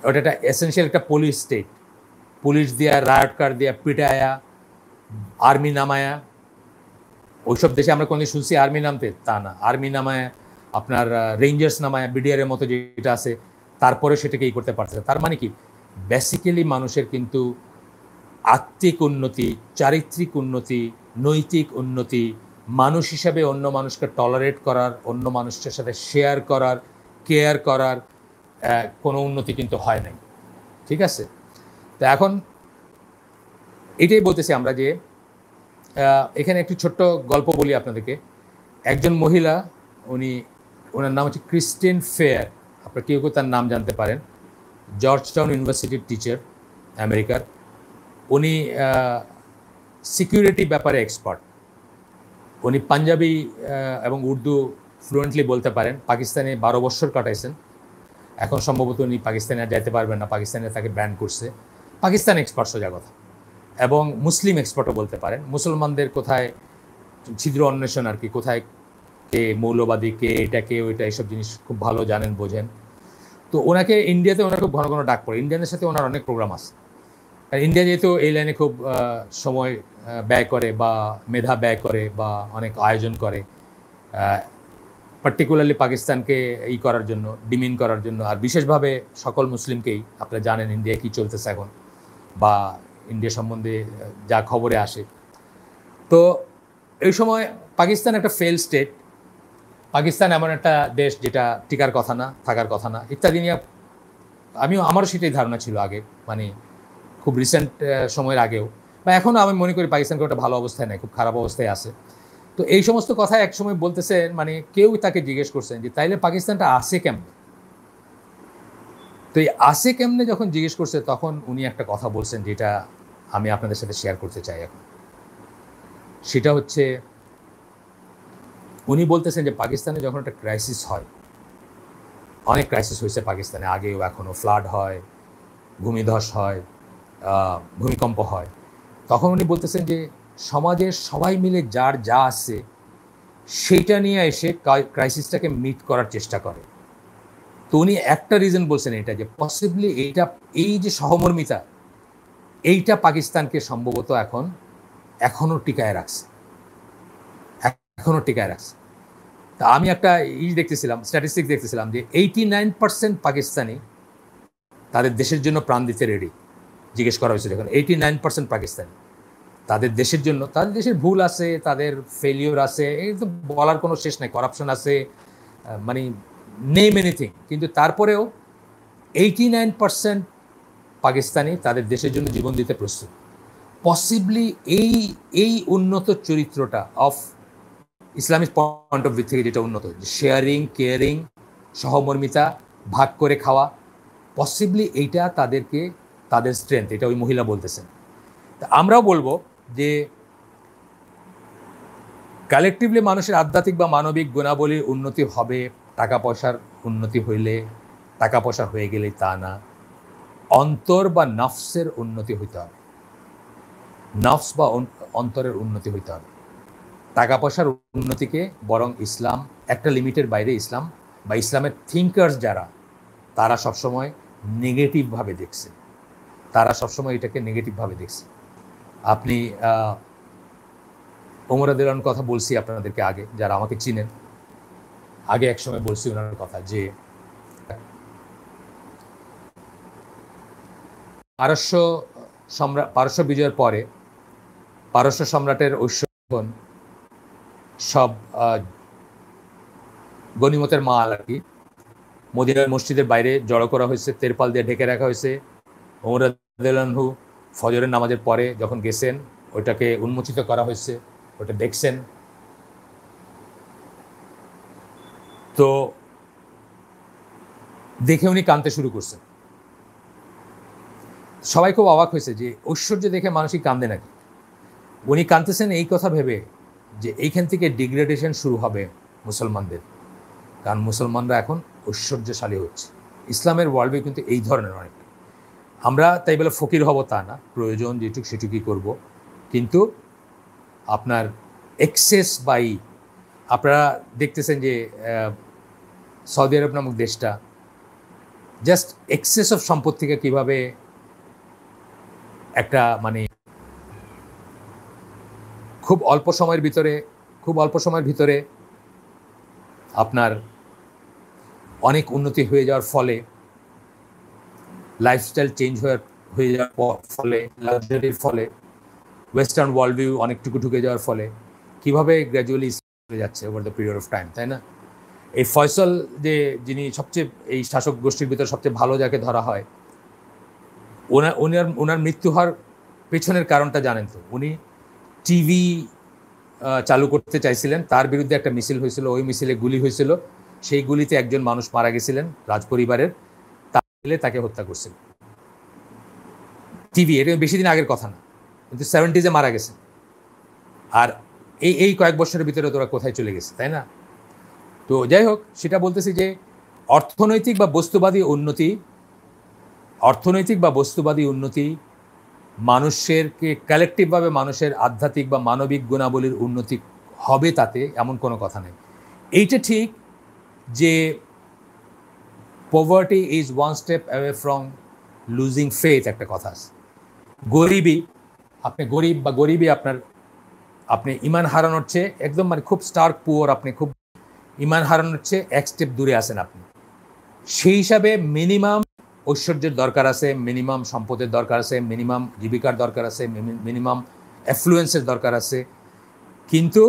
ওটা একটা এসেন্সিয়াল একটা পুলিশ স্টেট পুলিশ দিয়া রায়ট কার দিয়া পিটায়া আর্মি নামায়া, ওইসব দেশে আমরা কোনদিন শুনছি আর্মি নামতে? তা না। আর্মি নামায়, আপনার রেঞ্জার্স নামায় বিডিআরের মতো যেটা আছে তারপরে সেটাকে ই করতে পারছে তার মানে কি? বেসিক্যালি মানুষের কিন্তু আত্মিক উন্নতি, চারিত্রিক উন্নতি, নৈতিক উন্নতি, মানুষ হিসাবে অন্য মানুষকে টলারেট করার, অন্য মানুষের সাথে শেয়ার করার কেয়ার করার কোনো উন্নতি কিন্তু হয় নাই। ঠিক আছে? তো এখন এটাই বলতেছি আমরা যে এখানে একটি ছোট্ট গল্প বলি আপনাদেরকে। একজন মহিলা, উনি, ওনার নাম হচ্ছে ক্রিস্টিন ফেয়ার। আপনারা কেউ কেউ তার নাম জানতে পারেন। জর্জ টাউন ইউনিভার্সিটির টিচার আমেরিকার। উনি সিকিউরিটি ব্যাপারে এক্সপার্ট উনি পাঞ্জাবি এবং উর্দু ফ্লুয়েন্টলি বলতে পারেন। পাকিস্তানে বারো বছর কাটাইছেন। এখন সম্ভবত উনি পাকিস্তানে যেতে পারবেন না। পাকিস্তানে তাকে ব্যান করছে। পাকিস্তান এক্সপার্ট সোজা কথা। এবং মুসলিম এক্সপার্টও বলতে পারেন। মুসলমানদের কোথায় ছিদ্র অন্বেষণ আর কি, কোথায় কে মৌলবাদী, কে এটা, কে ওইটা, এইসব জিনিস খুব ভালো জানেন, বোঝেন। তো ওনাকে ইন্ডিয়াতে ওনার খুব ঘন ঘন ডাক পড়ে। ইন্ডিয়ানের সাথে ওনার অনেক প্রোগ্রাম আছে। আর ইন্ডিয়া যেহেতু এই লাইনে খুব সময় ব্যয় করে বা মেধা ব্যয় করে বা অনেক আয়োজন করে পার্টিকুলারলি পাকিস্তানকে ই করার জন্য ডিমিন করার জন্য, আর বিশেষভাবে সকল মুসলিমকেই, আপনারা জানেন ইন্ডিয়া কী চলতেছে এখন, বা ইন্ডিয়া সম্বন্ধে যা খবরে আসে। তো এই সময় পাকিস্তান একটা ফেল স্টেট পাকিস্তান এমন একটা দেশ যেটা টিকার কথা না, থাকার কথা না, ইত্যাদি নিয়ে আমিও, আমারও সেটাই ধারণা ছিল আগে মানে খুব রিসেন্ট সময়ের আগেও। বা এখনও আমি মনে করি পাকিস্তান একটা ভালো অবস্থায় নেই, খুব খারাপ অবস্থায় আছে। তো এই সমস্ত কথা একসময় বলতেছেন মানে কেউ তাকে জিজ্ঞেস করছেন যে, তাইলে পাকিস্তানটা আসে কেমনে? তো এই আসে কেমনে? যখন জিজ্ঞেস করছে, তখন উনি একটা কথা বলছেন যেটা আমি আপনাদের সাথে শেয়ার করতে চাই এখন। সেটা হচ্ছে, উনি বলতেছেন যে পাকিস্তানে যখন একটা ক্রাইসিস হয়, অনেক ক্রাইসিস হয়েছে পাকিস্তানে। আগেও এখনও ফ্লাড হয়, ভূমিধস হয় ভূমিকম্প হয়। তখন উনি বলতেছেন যে সমাজের সবাই মিলে যার যা আছে সেইটা নিয়ে এসে ক্রাইসিসটাকে মিট করার চেষ্টা করে। তো উনি একটা রিজন বলছেন এটা, যে পসিবলি এইটা এই যে সহমর্মিতা এইটা পাকিস্তানকে সম্ভবত এখন, এখনও টিকায় রাখছে। এখনও টিকায় রাখছে। তা আমি একটা ই দেখতেছিলাম স্ট্যাটিস্টিক্স দেখতেছিলাম যে এইটি নাইন পার্সেন্ট পাকিস্তানি তাদের দেশের জন্য প্রাণ দিতে রেডি জিজ্ঞেস করা হয়েছিল এখন এইটি নাইন পার্সেন্ট পাকিস্তানি তাদের দেশের জন্য, তাদের দেশের ভুল আছে, তাদের ফেলিওর আছে, এই তো বলার কোনো শেষ নাই করাপশন আছে মানে নেম এনিথিং কিন্তু তারপরেও এইটি নাইন পার্সেন্ট পাকিস্তানি তাদের দেশের জন্য জীবন দিতে প্রস্তুত। পসিবলি এই এই উন্নত চরিত্রটা of Islamic point of view থেকে যেটা উন্নত শেয়ারিং কেয়ারিং সহমর্মিতা, ভাগ করে খাওয়া পসিবলি এইটা তাদেরকে, তাদের স্ট্রেংথ এটা ওই মহিলা বলতেছেন। তা আমরাও বলব যে কালেকটিভলি মানুষের আধ্যাত্মিক বা মানবিক গুণাবলীর উন্নতি হবে, টাকা পয়সার উন্নতি হইলে, টাকা পয়সা হয়ে গেলে তা না। অন্তর বা নফসের উন্নতি হইতে হবে। নফস বা অন্তরের উন্নতি হইতে হবে। টাকা পয়সার উন্নতিকে বরং ইসলাম, একটা লিমিটের বাইরে ইসলাম বা ইসলামের থিঙ্কার্স যারা, তারা সবসময় নেগেটিভভাবে দেখছে। তারা সবসময় এটাকে নেগেটিভভাবে দেখছে। আপনি ওমরাদিলান কথা বলছি আপনাদেরকে আগে, যারা আমাকে চিনেন। আগে একসময় বলছি ওনার কথা যে পারস্য সম্রাট পারস্য বিজয়ের পরে পারস্য সম্রাটের ঐশ্বর্য সব গণিমতের মাল আর কি। মদিনার মসজিদের বাইরে জড়ো করা হয়েছে, তেরপাল দিয়ে ঢেকে রাখা হয়েছে। ওমরাদহু ফজরের নামাজের পরে যখন গেছেন, ওইটাকে উন্মোচিত করা হয়েছে ওটা দেখছেন। তো দেখে উনি কানতে শুরু করছেন। সবাই খুব অবাক হয়েছে যে ঐশ্বর্য দেখে মানুষই কান্দে নাকি? উনি কাঁদতেছেন এই কথা ভেবে যে এইখান থেকে ডিগ্রেডেশন শুরু হবে মুসলমানদের। কারণ মুসলমানরা এখন ঐশ্বর্যশালী হচ্ছে। ইসলামের ওয়ার্ল্ডে কিন্তু এই ধরনের অনেক। আমরা তাই বলে ফকির হব তা না। প্রয়োজন যেটুক সেটুকুই করব। কিন্তু আপনার এক্সেস বাই আপনারা দেখতেছেন যে সৌদি আরব নামক দেশটা জাস্ট এক্সেস অফ সম্পত্তিকে কীভাবে একটা মানে খুব অল্প সময়ের ভিতরে, খুব অল্প সময়ের ভিতরে আপনার অনেক উন্নতি হয়ে যাওয়ার ফলে লাইফস্টাইল চেঞ্জ হয়ে হয়ে যাওয়ার ফলে লাক্সারির ফলে ওয়েস্টার্ন ওয়ার্ল্ড ভিউ অনেকটুকু ঢুকে যাওয়ার ফলে কীভাবে গ্র্যাজুয়ালি হয়ে যাচ্ছে over the period of time তাই না? এই ফয়সল যে, যিনি সবচেয়ে, এই শাসক গোষ্ঠীর ভিতরে সবচেয়ে ভালো যাকে ধরা হয় ওনার ওনার ওনার মৃত্যু হওয়ার পেছনের কারণটা জানেন তো। উনি টিভি চালু করতে চাইছিলেন। তার বিরুদ্ধে একটা মিছিল হয়েছিল, ওই মিছিলে গুলি হয়েছিল। সেই গুলিতে একজন মানুষ মারা গেছিলেন, রাজপরিবারের। তাহলে তাকে হত্যা করছিল। টিভি, এটা বেশি দিন আগের কথা না, কিন্তু সেভেন্টিজে মারা গেছে। আর এই এই কয়েক বছরের ভিতরে তোরা কোথায় চলে গেছে, তাই না? তো যাই হোক, সেটা বলতেছি যে অর্থনৈতিক বা বস্তুবাদী উন্নতি অর্থনৈতিক বা বস্তুবাদী উন্নতি মানুষেরকে কালেকটিভভাবে মানুষের আধ্যাত্মিক বা মানবিক গুণাবলীর উন্নতি হবে তাতে এমন কোনো কথা নেই। এইটা ঠিক যে poverty is one step away from losing faith একটা কথা আছে। গরিবই আপনি গরিব বা গরিবই আপনার, আপনি ইমান হারানোর চেয়ে একদম মানে খুব স্টার্ক পুয়ার আপনি খুব ইমান হারানোর চেয়ে এক স্টেপ দূরে আসেন আপনি। সেই হিসাবে মিনিমাম ঐশ্বর্যের দরকার আছে মিনিমাম সম্পদের দরকার আছে মিনিমাম জীবিকার দরকার আছে মিনিমাম অ্যাফ্লুয়েন্সের দরকার আছে। কিন্তু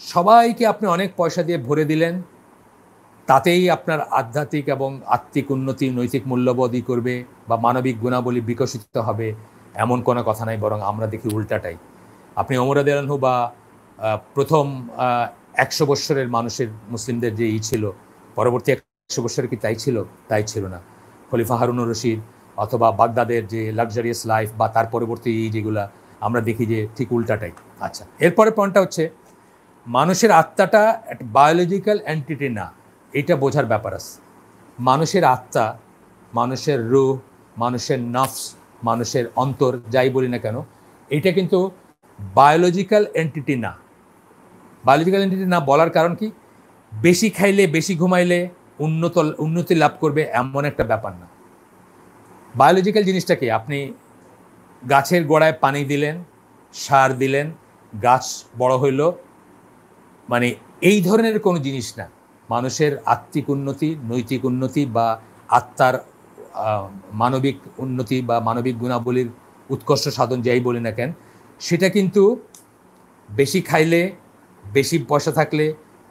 সবাইকে আপনি অনেক পয়সা দিয়ে ভরে দিলেন, তাতেই আপনার আধ্যাত্মিক এবং আত্মিক উন্নতি, নৈতিক মূল্যবোধই করবে বা মানবিক গুণাবলী বিকশিত হবে, এমন কোনো কথা নাই, বরং আমরা দেখি উল্টাটাই। আপনি অমরাদ আলহু বা প্রথম একশো বৎসরের মানুষের, মুসলিমদের যে ই ছিল, পরবর্তী একশো বৎসরে কি তাই ছিল? তাই ছিল না। খলিফা হারুনুর রশিদ অথবা বাগদাদের যে লাক্সারিয়াস লাইফ বা তার পরবর্তী যেগুলা আমরা দেখি যে ঠিক উল্টাটাই। আচ্ছা। এরপরে পয়েন্টটা হচ্ছে মানুষের আত্মাটা একটা বায়োলজিক্যাল অ্যান্টিটি না এটা বোঝার ব্যাপার আছে। মানুষের আত্মা মানুষের রুহ মানুষের নফস মানুষের অন্তর যাই বলি না কেন এটা কিন্তু বায়োলজিক্যাল এন্টিটি না। বায়োলজিক্যাল এন্টিটি না বলার কারণ কি? বেশি খাইলে বেশি ঘুমাইলে উন্নত, উন্নতি লাভ করবে এমন একটা ব্যাপার না। বায়োলজিক্যাল জিনিসটা কি আপনি গাছের গোড়ায় পানি দিলেন, সার দিলেন, গাছ বড় হইল মানে এই ধরনের কোনো জিনিস না। মানুষের আত্মিক উন্নতি, নৈতিক উন্নতি বা আত্মার মানবিক উন্নতি বা মানবিক গুণাবলীর উৎকর্ষ সাধন যাই বলি না কেন, সেটা কিন্তু বেশি খাইলে, বেশি পয়সা থাকলে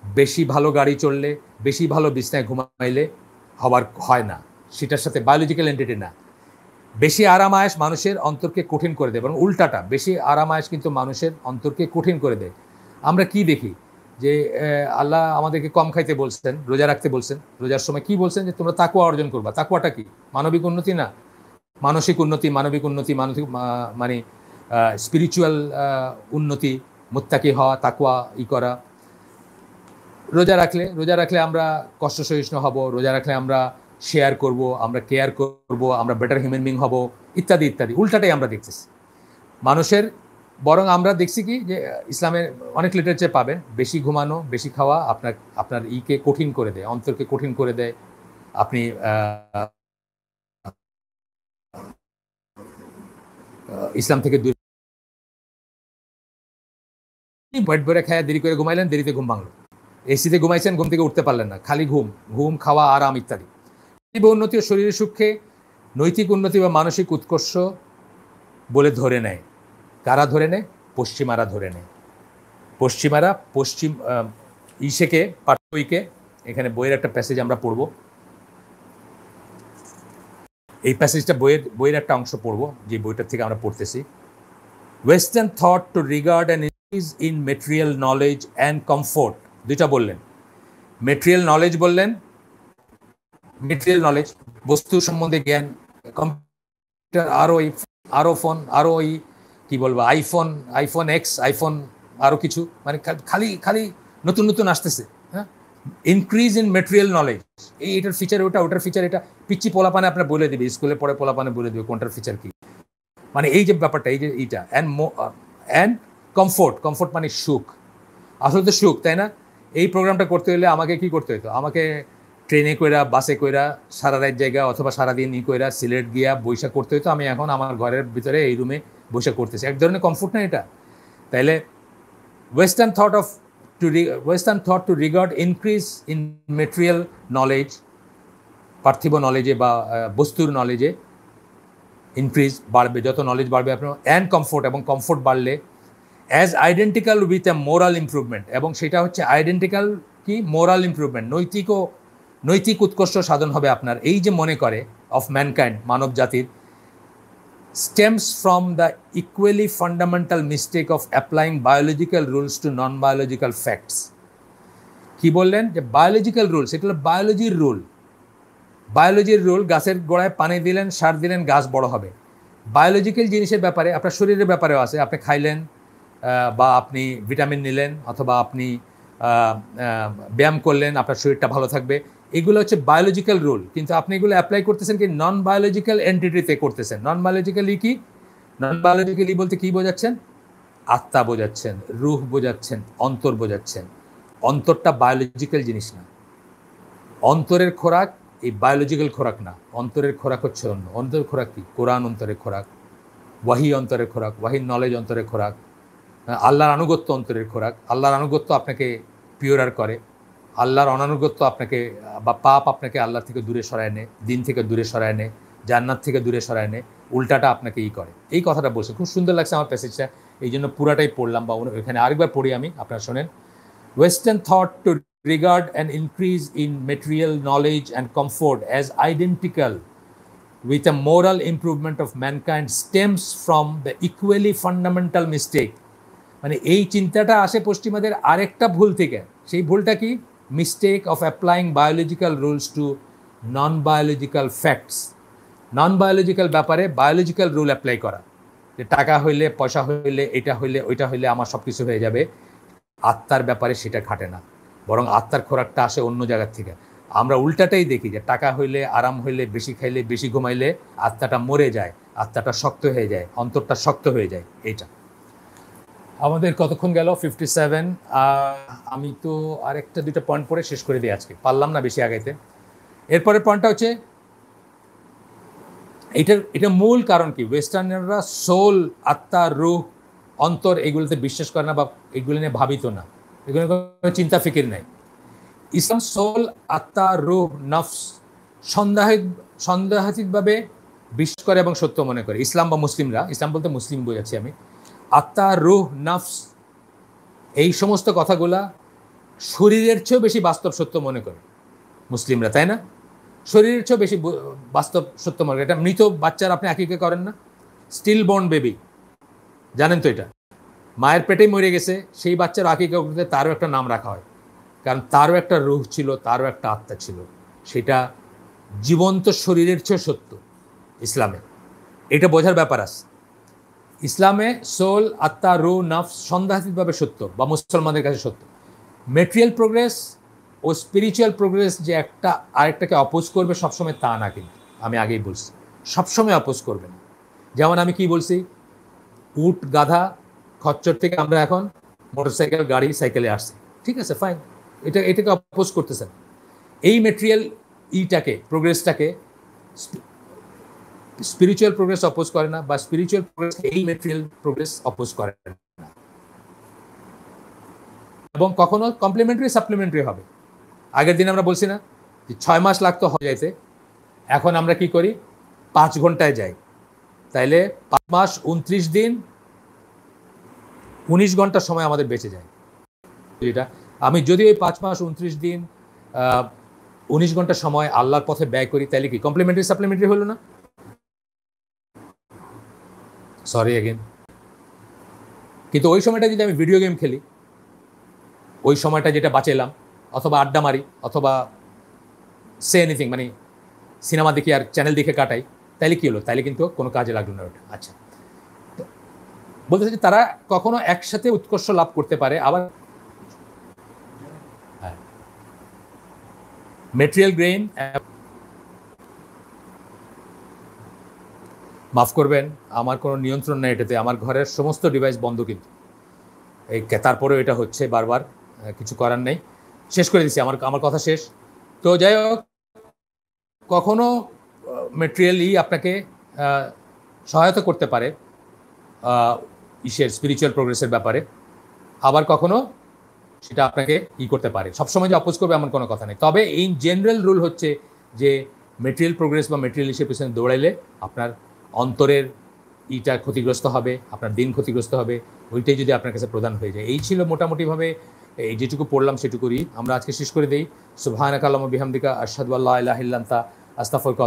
বেশি ভালো গাড়ি চললে, বেশি ভালো বিছনায় ঘুমাইলে হবার হয় না। সেটার সাথে বায়োলজিক্যাল এন্টিটি না। বেশি আরাম আয়াস মানুষের অন্তরকে কঠিন করে দেয়, বরং উল্টাটা, বেশি আরাম আয়াস কিন্তু মানুষের অন্তরকে কঠিন করে দেয়। আমরা কি দেখি? যে আল্লাহ আমাদেরকে কম খাইতে বলছেন, রোজা রাখতে বলছেন। রোজার সময় কি বলছেন? যে, তোমরা তাকুয়া অর্জন করবা। তাকুয়াটা কি? মানবিক উন্নতি না? মানসিক উন্নতি, মানবিক উন্নতি মানসিক মানে স্পিরিচুয়াল উন্নতি, মোত্তাকি হওয়া, তাকুয়া ই করা। রোজা রাখলে রোজা রাখলে আমরা কষ্ট সহিষ্ণু হব, রোজা রাখলে আমরা শেয়ার করব, আমরা কেয়ার করব, আমরা বেটার হিউম্যান বিং হব, ইত্যাদি ইত্যাদি। উল্টাটাই আমরা দেখতেছি। মানুষের, বরং আমরা দেখছি কি যে, ইসলামের অনেক লিটারেচার পাবেন, বেশি ঘুমানো, বেশি খাওয়া আপনার আপনার ইকে কঠিন করে দেয়, অন্তরকে কঠিন করে দেয়। আপনি ইসলাম থেকে দূরে পেট খায় দেরি করে ঘুমাইলেন, দেরিতে ঘুম ভাঙলো। এসিতে ঘুমাইছেন, ঘুম থেকে উঠতে পারলেন না। খালি ঘুম ঘুম, খাওয়া, আরাম ইত্যাদি। জীব উন্নতি ও শরীরের সুখে নৈতিক উন্নতি বা মানসিক উৎকর্ষ বলে ধরে নেয়। কারা ধরে নেয়? পশ্চিমারা ধরে নেয়। পশ্চিমারা পশ্চিম ইসেকে পাঠ্যইকে এখানে বইয়ের একটা প্যাসেজ আমরা পড়ব। এই প্যাসেজটা বইয়ের বইয়ের একটা অংশ পড়ব, যে বইটার থেকে আমরা পড়তেছি। Western thought to regard and increase in material knowledge and comfort দুইটা বললেন। মেটেরিয়াল নলেজ বললেন। মেটেরিয়াল নলেজ বস্তু সম্বন্ধে জ্ঞান কম্পিউটার আরও আরও ফোন আরও ওই কি বলব আইফোন আইফোন এক্স আইফোন আরও কিছু মানে খালি খালি নতুন নতুন আসতেছে হ্যাঁ? ইনক্রিজ ইন মেটেরিয়াল নলেজ এই এটার ফিচার ওটা, ওটার ফিচার এটা পিচ্ছি পোলাপানে আপনার বলে দেবে, স্কুলে পড়ে পোলাপানে বলে দেবে কোনটার ফিচার কি। মানে এই যে ব্যাপারটা, এই যে এইটা অ্যান্ড অ্যান্ড কমফোর্ট কমফোর্ট মানে সুখ। আসলে তো সুখ, তাই না? এই প্রোগ্রামটা করতে হলে আমাকে কি করতে হতো আমাকে ট্রেনে কইরা, বাসে কইরা, সারা রাত জায়গা অথবা সারাদিন ই কইরা, সিলেট গিয়া বৈশা করতে হতো আমি এখন আমার ঘরের ভিতরে এই রুমে বৈশা করতেছি। এক ধরনের কমফোর্ট না এটা? তাইলে western thought of to western thought to regard increase in material knowledge পার্থিব নলেজে বা বস্তুর নলেজে ইনক্রিজ বাড়বে। যত নলেজ বাড়বে আপনার অ্যান্ড কমফোর্ট এবং কমফোর্ট বাড়লে as identical with a moral improvement এবং সেটা হচ্ছে আইডেন্টিক্যাল কি? মোরাল ইম্প্রুভমেন্ট নৈতিক ও নৈতিক উৎকর্ষ সাধন হবে আপনার। এই যে মনে করে অফ ম্যানকাইন্ড মানব জাতির stems from the equally fundamental mistake of applying biological rules to non biological facts কি বললেন? যে বায়োলজিক্যাল রুলস এটা হলো বায়োলজির রুল বায়োলজির রুল গাছের গোড়ায় পানি দিলেন, সার দিলেন, গাছ বড় হবে। বায়োলজিক্যাল জিনিসের ব্যাপারে, আপনার শরীরের ব্যাপারেও আছে। আপনি খাইলেন বা আপনি ভিটামিন নিলেন অথবা আপনি ব্যায়াম করলেন, আপনার শরীরটা ভালো থাকবে। এগুলো হচ্ছে বায়োলজিক্যাল রুল কিন্তু আপনি এগুলো অ্যাপ্লাই করতেছেন কি? নন বায়োলজিক্যাল এন্টিটিতে করতেছেন। নন বায়োলজিক্যালি কি? নন বায়োলজিক্যালি বলতে কি বোঝাচ্ছেন? আত্মা বোঝাচ্ছেন, রুহ বোঝাচ্ছেন, অন্তর বোঝাচ্ছেন। অন্তরটা বায়োলজিক্যাল জিনিস না। অন্তরের খোরাক এই বায়োলজিক্যাল খোরাক না। অন্তরের খোরাক হচ্ছে অন্য। অন্তরের খোরাক কি? কোরআন অন্তরের খোরাক, ওয়াহি অন্তরের খোরাক ওয়াহির নলেজ অন্তরের খোরাক। আল্লাহর আনুগত্য অন্তরের খোরাক, আল্লাহর আনুগত্য আপনাকে পিওরার করে, আল্লাহর অনানুগত্য আপনাকে, বা পাপ আপনাকে আল্লাহ থেকে দূরে সরায় নেয়, দিন থেকে দূরে সরায় নেয়, জান্নাত থেকে দূরে সরায় নেয়, উল্টাটা আপনাকে ই করে। এই কথাটা বলছে। খুব সুন্দর লাগছে আমার প্যাসেজটা এই জন্য পুরাটাই পড়লাম বা এখানে আরেকবার পড়ি আমি, আপনারা শোনেন। Western thought to regard and increase in material knowledge and comfort as identical with a moral improvement of mankind stems from the equally fundamental mistake মানে এই চিন্তাটা আসে পশ্চিমাদের আরেকটা ভুল থেকে। সেই ভুলটা কি? Mistake of applying biological rules to non biological facts non biological ব্যাপারে বায়োলজিক্যাল রুল অ্যাপ্লাই করা। যে টাকা হইলে, পয়সা হইলে, এটা হইলে, ওইটা হইলে আমার সব কিছু হয়ে যাবে। আত্মার ব্যাপারে সেটা খাটে না। বরং আত্মার খোরাকটা আসে অন্য জায়গার থেকে। আমরা উল্টাটাই দেখি যে টাকা হইলে, আরাম হইলে, বেশি খাইলে, বেশি ঘুমাইলে আত্মাটা মরে যায়, আত্মাটা শক্ত হয়ে যায়, অন্তরটা শক্ত হয়ে যায়, এইটা। আমাদের কতক্ষণ গেল? ফিফটি সেভেন আমি তো আরেকটা দুইটা পয়েন্ট পরে শেষ করে দিই আজকে। পারলাম না বেশি আগাইতে। এরপরের পয়েন্টটা হচ্ছে, এটার, এটা মূল কারণ কি? ওয়েস্টার্নাররা সোল আত্মা রুহ অন্তর এগুলোতে বিশ্বাস করে না বা এগুলো নিয়ে ভাবিত না। এগুলো কোনো চিন্তা ফিকির নাই। ইসলাম সোল আত্মা রূহ নফস সন্দেহিত সন্দেহাতীতভাবে বিশ্বাস করে এবং সত্য মনে করে। ইসলাম বা মুসলিমরা, ইসলাম বলতে মুসলিম বোঝাচ্ছি আমি আত্মা, রুহ, নাফস, এই সমস্ত কথাগুলা শরীরের চেয়েও বেশি বাস্তব সত্য মনে করে। মুসলিমরা, তাই না? শরীরের চেয়েও বেশি বাস্তব সত্য মনে করে। এটা মৃত বাচ্চার আপনি আকিকে করেন না। স্টিল বর্ন বেবি, জানেন তো এটা? মায়ের পেটেই মরে গেছে, সেই বাচ্চার আকিকা করতে তারও একটা নাম রাখা হয়। কারণ তারও একটা রুহ ছিল, তারও একটা আত্মা ছিল। সেটা জীবন্ত শরীরের চেয়েও সত্য ইসলামে এটা বোঝার ব্যাপার আছে। ইসলামে সোল, আত্মা রু নফস সন্দেহাতীতভাবে সত্য বা মুসলমানদের কাছে সত্য। মেটেরিয়াল প্রোগ্রেস ও স্পিরিচুয়াল প্রোগ্রেস যে একটা আরেকটাকে অপোজ করবে সবসময় তা না কিন্তু, আমি আগেই বলছি। সবসময় অপোজ করবে না। যেমন আমি কি বলছি? উট, গাধা, খচ্চর থেকে আমরা এখন মোটরসাইকেল, গাড়ি, সাইকেলে আসছি। ঠিক আছে ফাইন এটা, এটাকে অপোজ করতেছেন। এই মেটেরিয়াল ইটাকে, প্রোগ্রেসটাকে স্পিরিচুয়াল প্রোগ্রেস অপোজ করে না বা স্পিরিচুয়াল প্রোগ্রেস এই মেটেরিয়াল প্রোগ্রেস অপোজ করে না এবং কখনো কমপ্লিমেন্টারি সাপ্লিমেন্টারি হবে। আগের দিন আমরা বলছি না যে ছয় মাস লাগতো হয়ে যাইতে। এখন আমরা কি করি? পাঁচ ঘন্টায় যাই। তাইলে পাঁচ মাস, উনত্রিশ দিন, উনিশ ঘণ্টা সময় আমাদের বেঁচে যায়। এটা আমি যদি এই পাঁচ মাস, উনত্রিশ দিন উনিশ ঘণ্টা সময় আল্লাহর পথে ব্যয় করি তাহলে কি কমপ্লিমেন্টারি সাপ্লিমেন্টারি হলো না? সরি এগেন কিন্তু ওই সময়টা যদি আমি ভিডিও গেম খেলি, ওই সময়টা যেটা বাঁচালাম অথবা আড্ডা মারি, অথবা সে এনিথিং মানে সিনেমা দেখি আর চ্যানেল দেখে কাটাই, তাইলে কি হলো? তাইলে কিন্তু কোনো কাজে লাগল না ওটা। আচ্ছা। বলতে চাইছি তারা কখনো একসাথে উৎকর্ষ লাভ করতে পারে, আবার মেটেরিয়াল গ্রেইন মাফ করবেন, আমার কোনো নিয়ন্ত্রণ নেই এটাতে, আমার ঘরের সমস্ত ডিভাইস বন্ধ কিন্তু। এই তারপরেও এটা হচ্ছে বারবার কিছু করার নেই। শেষ করে দিচ্ছি আমার আমার কথা শেষ। তো যাই হোক, কখনো মেটেরিয়ালি আপনাকে সহায়তা করতে পারে ইসের স্পিরিচুয়াল প্রোগ্রেসের ব্যাপারে। আবার কখনো সেটা আপনাকে ই করতে পারে। সবসময় যে অপোজ করবে এমন কোনো কথা নেই। তবে ইন জেনারেল রুল হচ্ছে যে মেটেরিয়াল প্রোগ্রেস বা মেটেরিয়াল ইসের পিছনে দৌড়াইলে আপনার অন্তরের ইটা ক্ষতিগ্রস্ত হবে, আপনার দিন ক্ষতিগ্রস্ত হবে, ওইটাই যদি আপনার কাছে প্রদান হয়ে যায়। এই ছিল মোটামুটিভাবে এই যেটুকু পড়লাম সেটুকুরই। আমরা আজকে শেষ করে দিই। সুভায়না কালাম বিহামদিকা, আশহাদু আল্লাহ আস্তাফর ইল্লা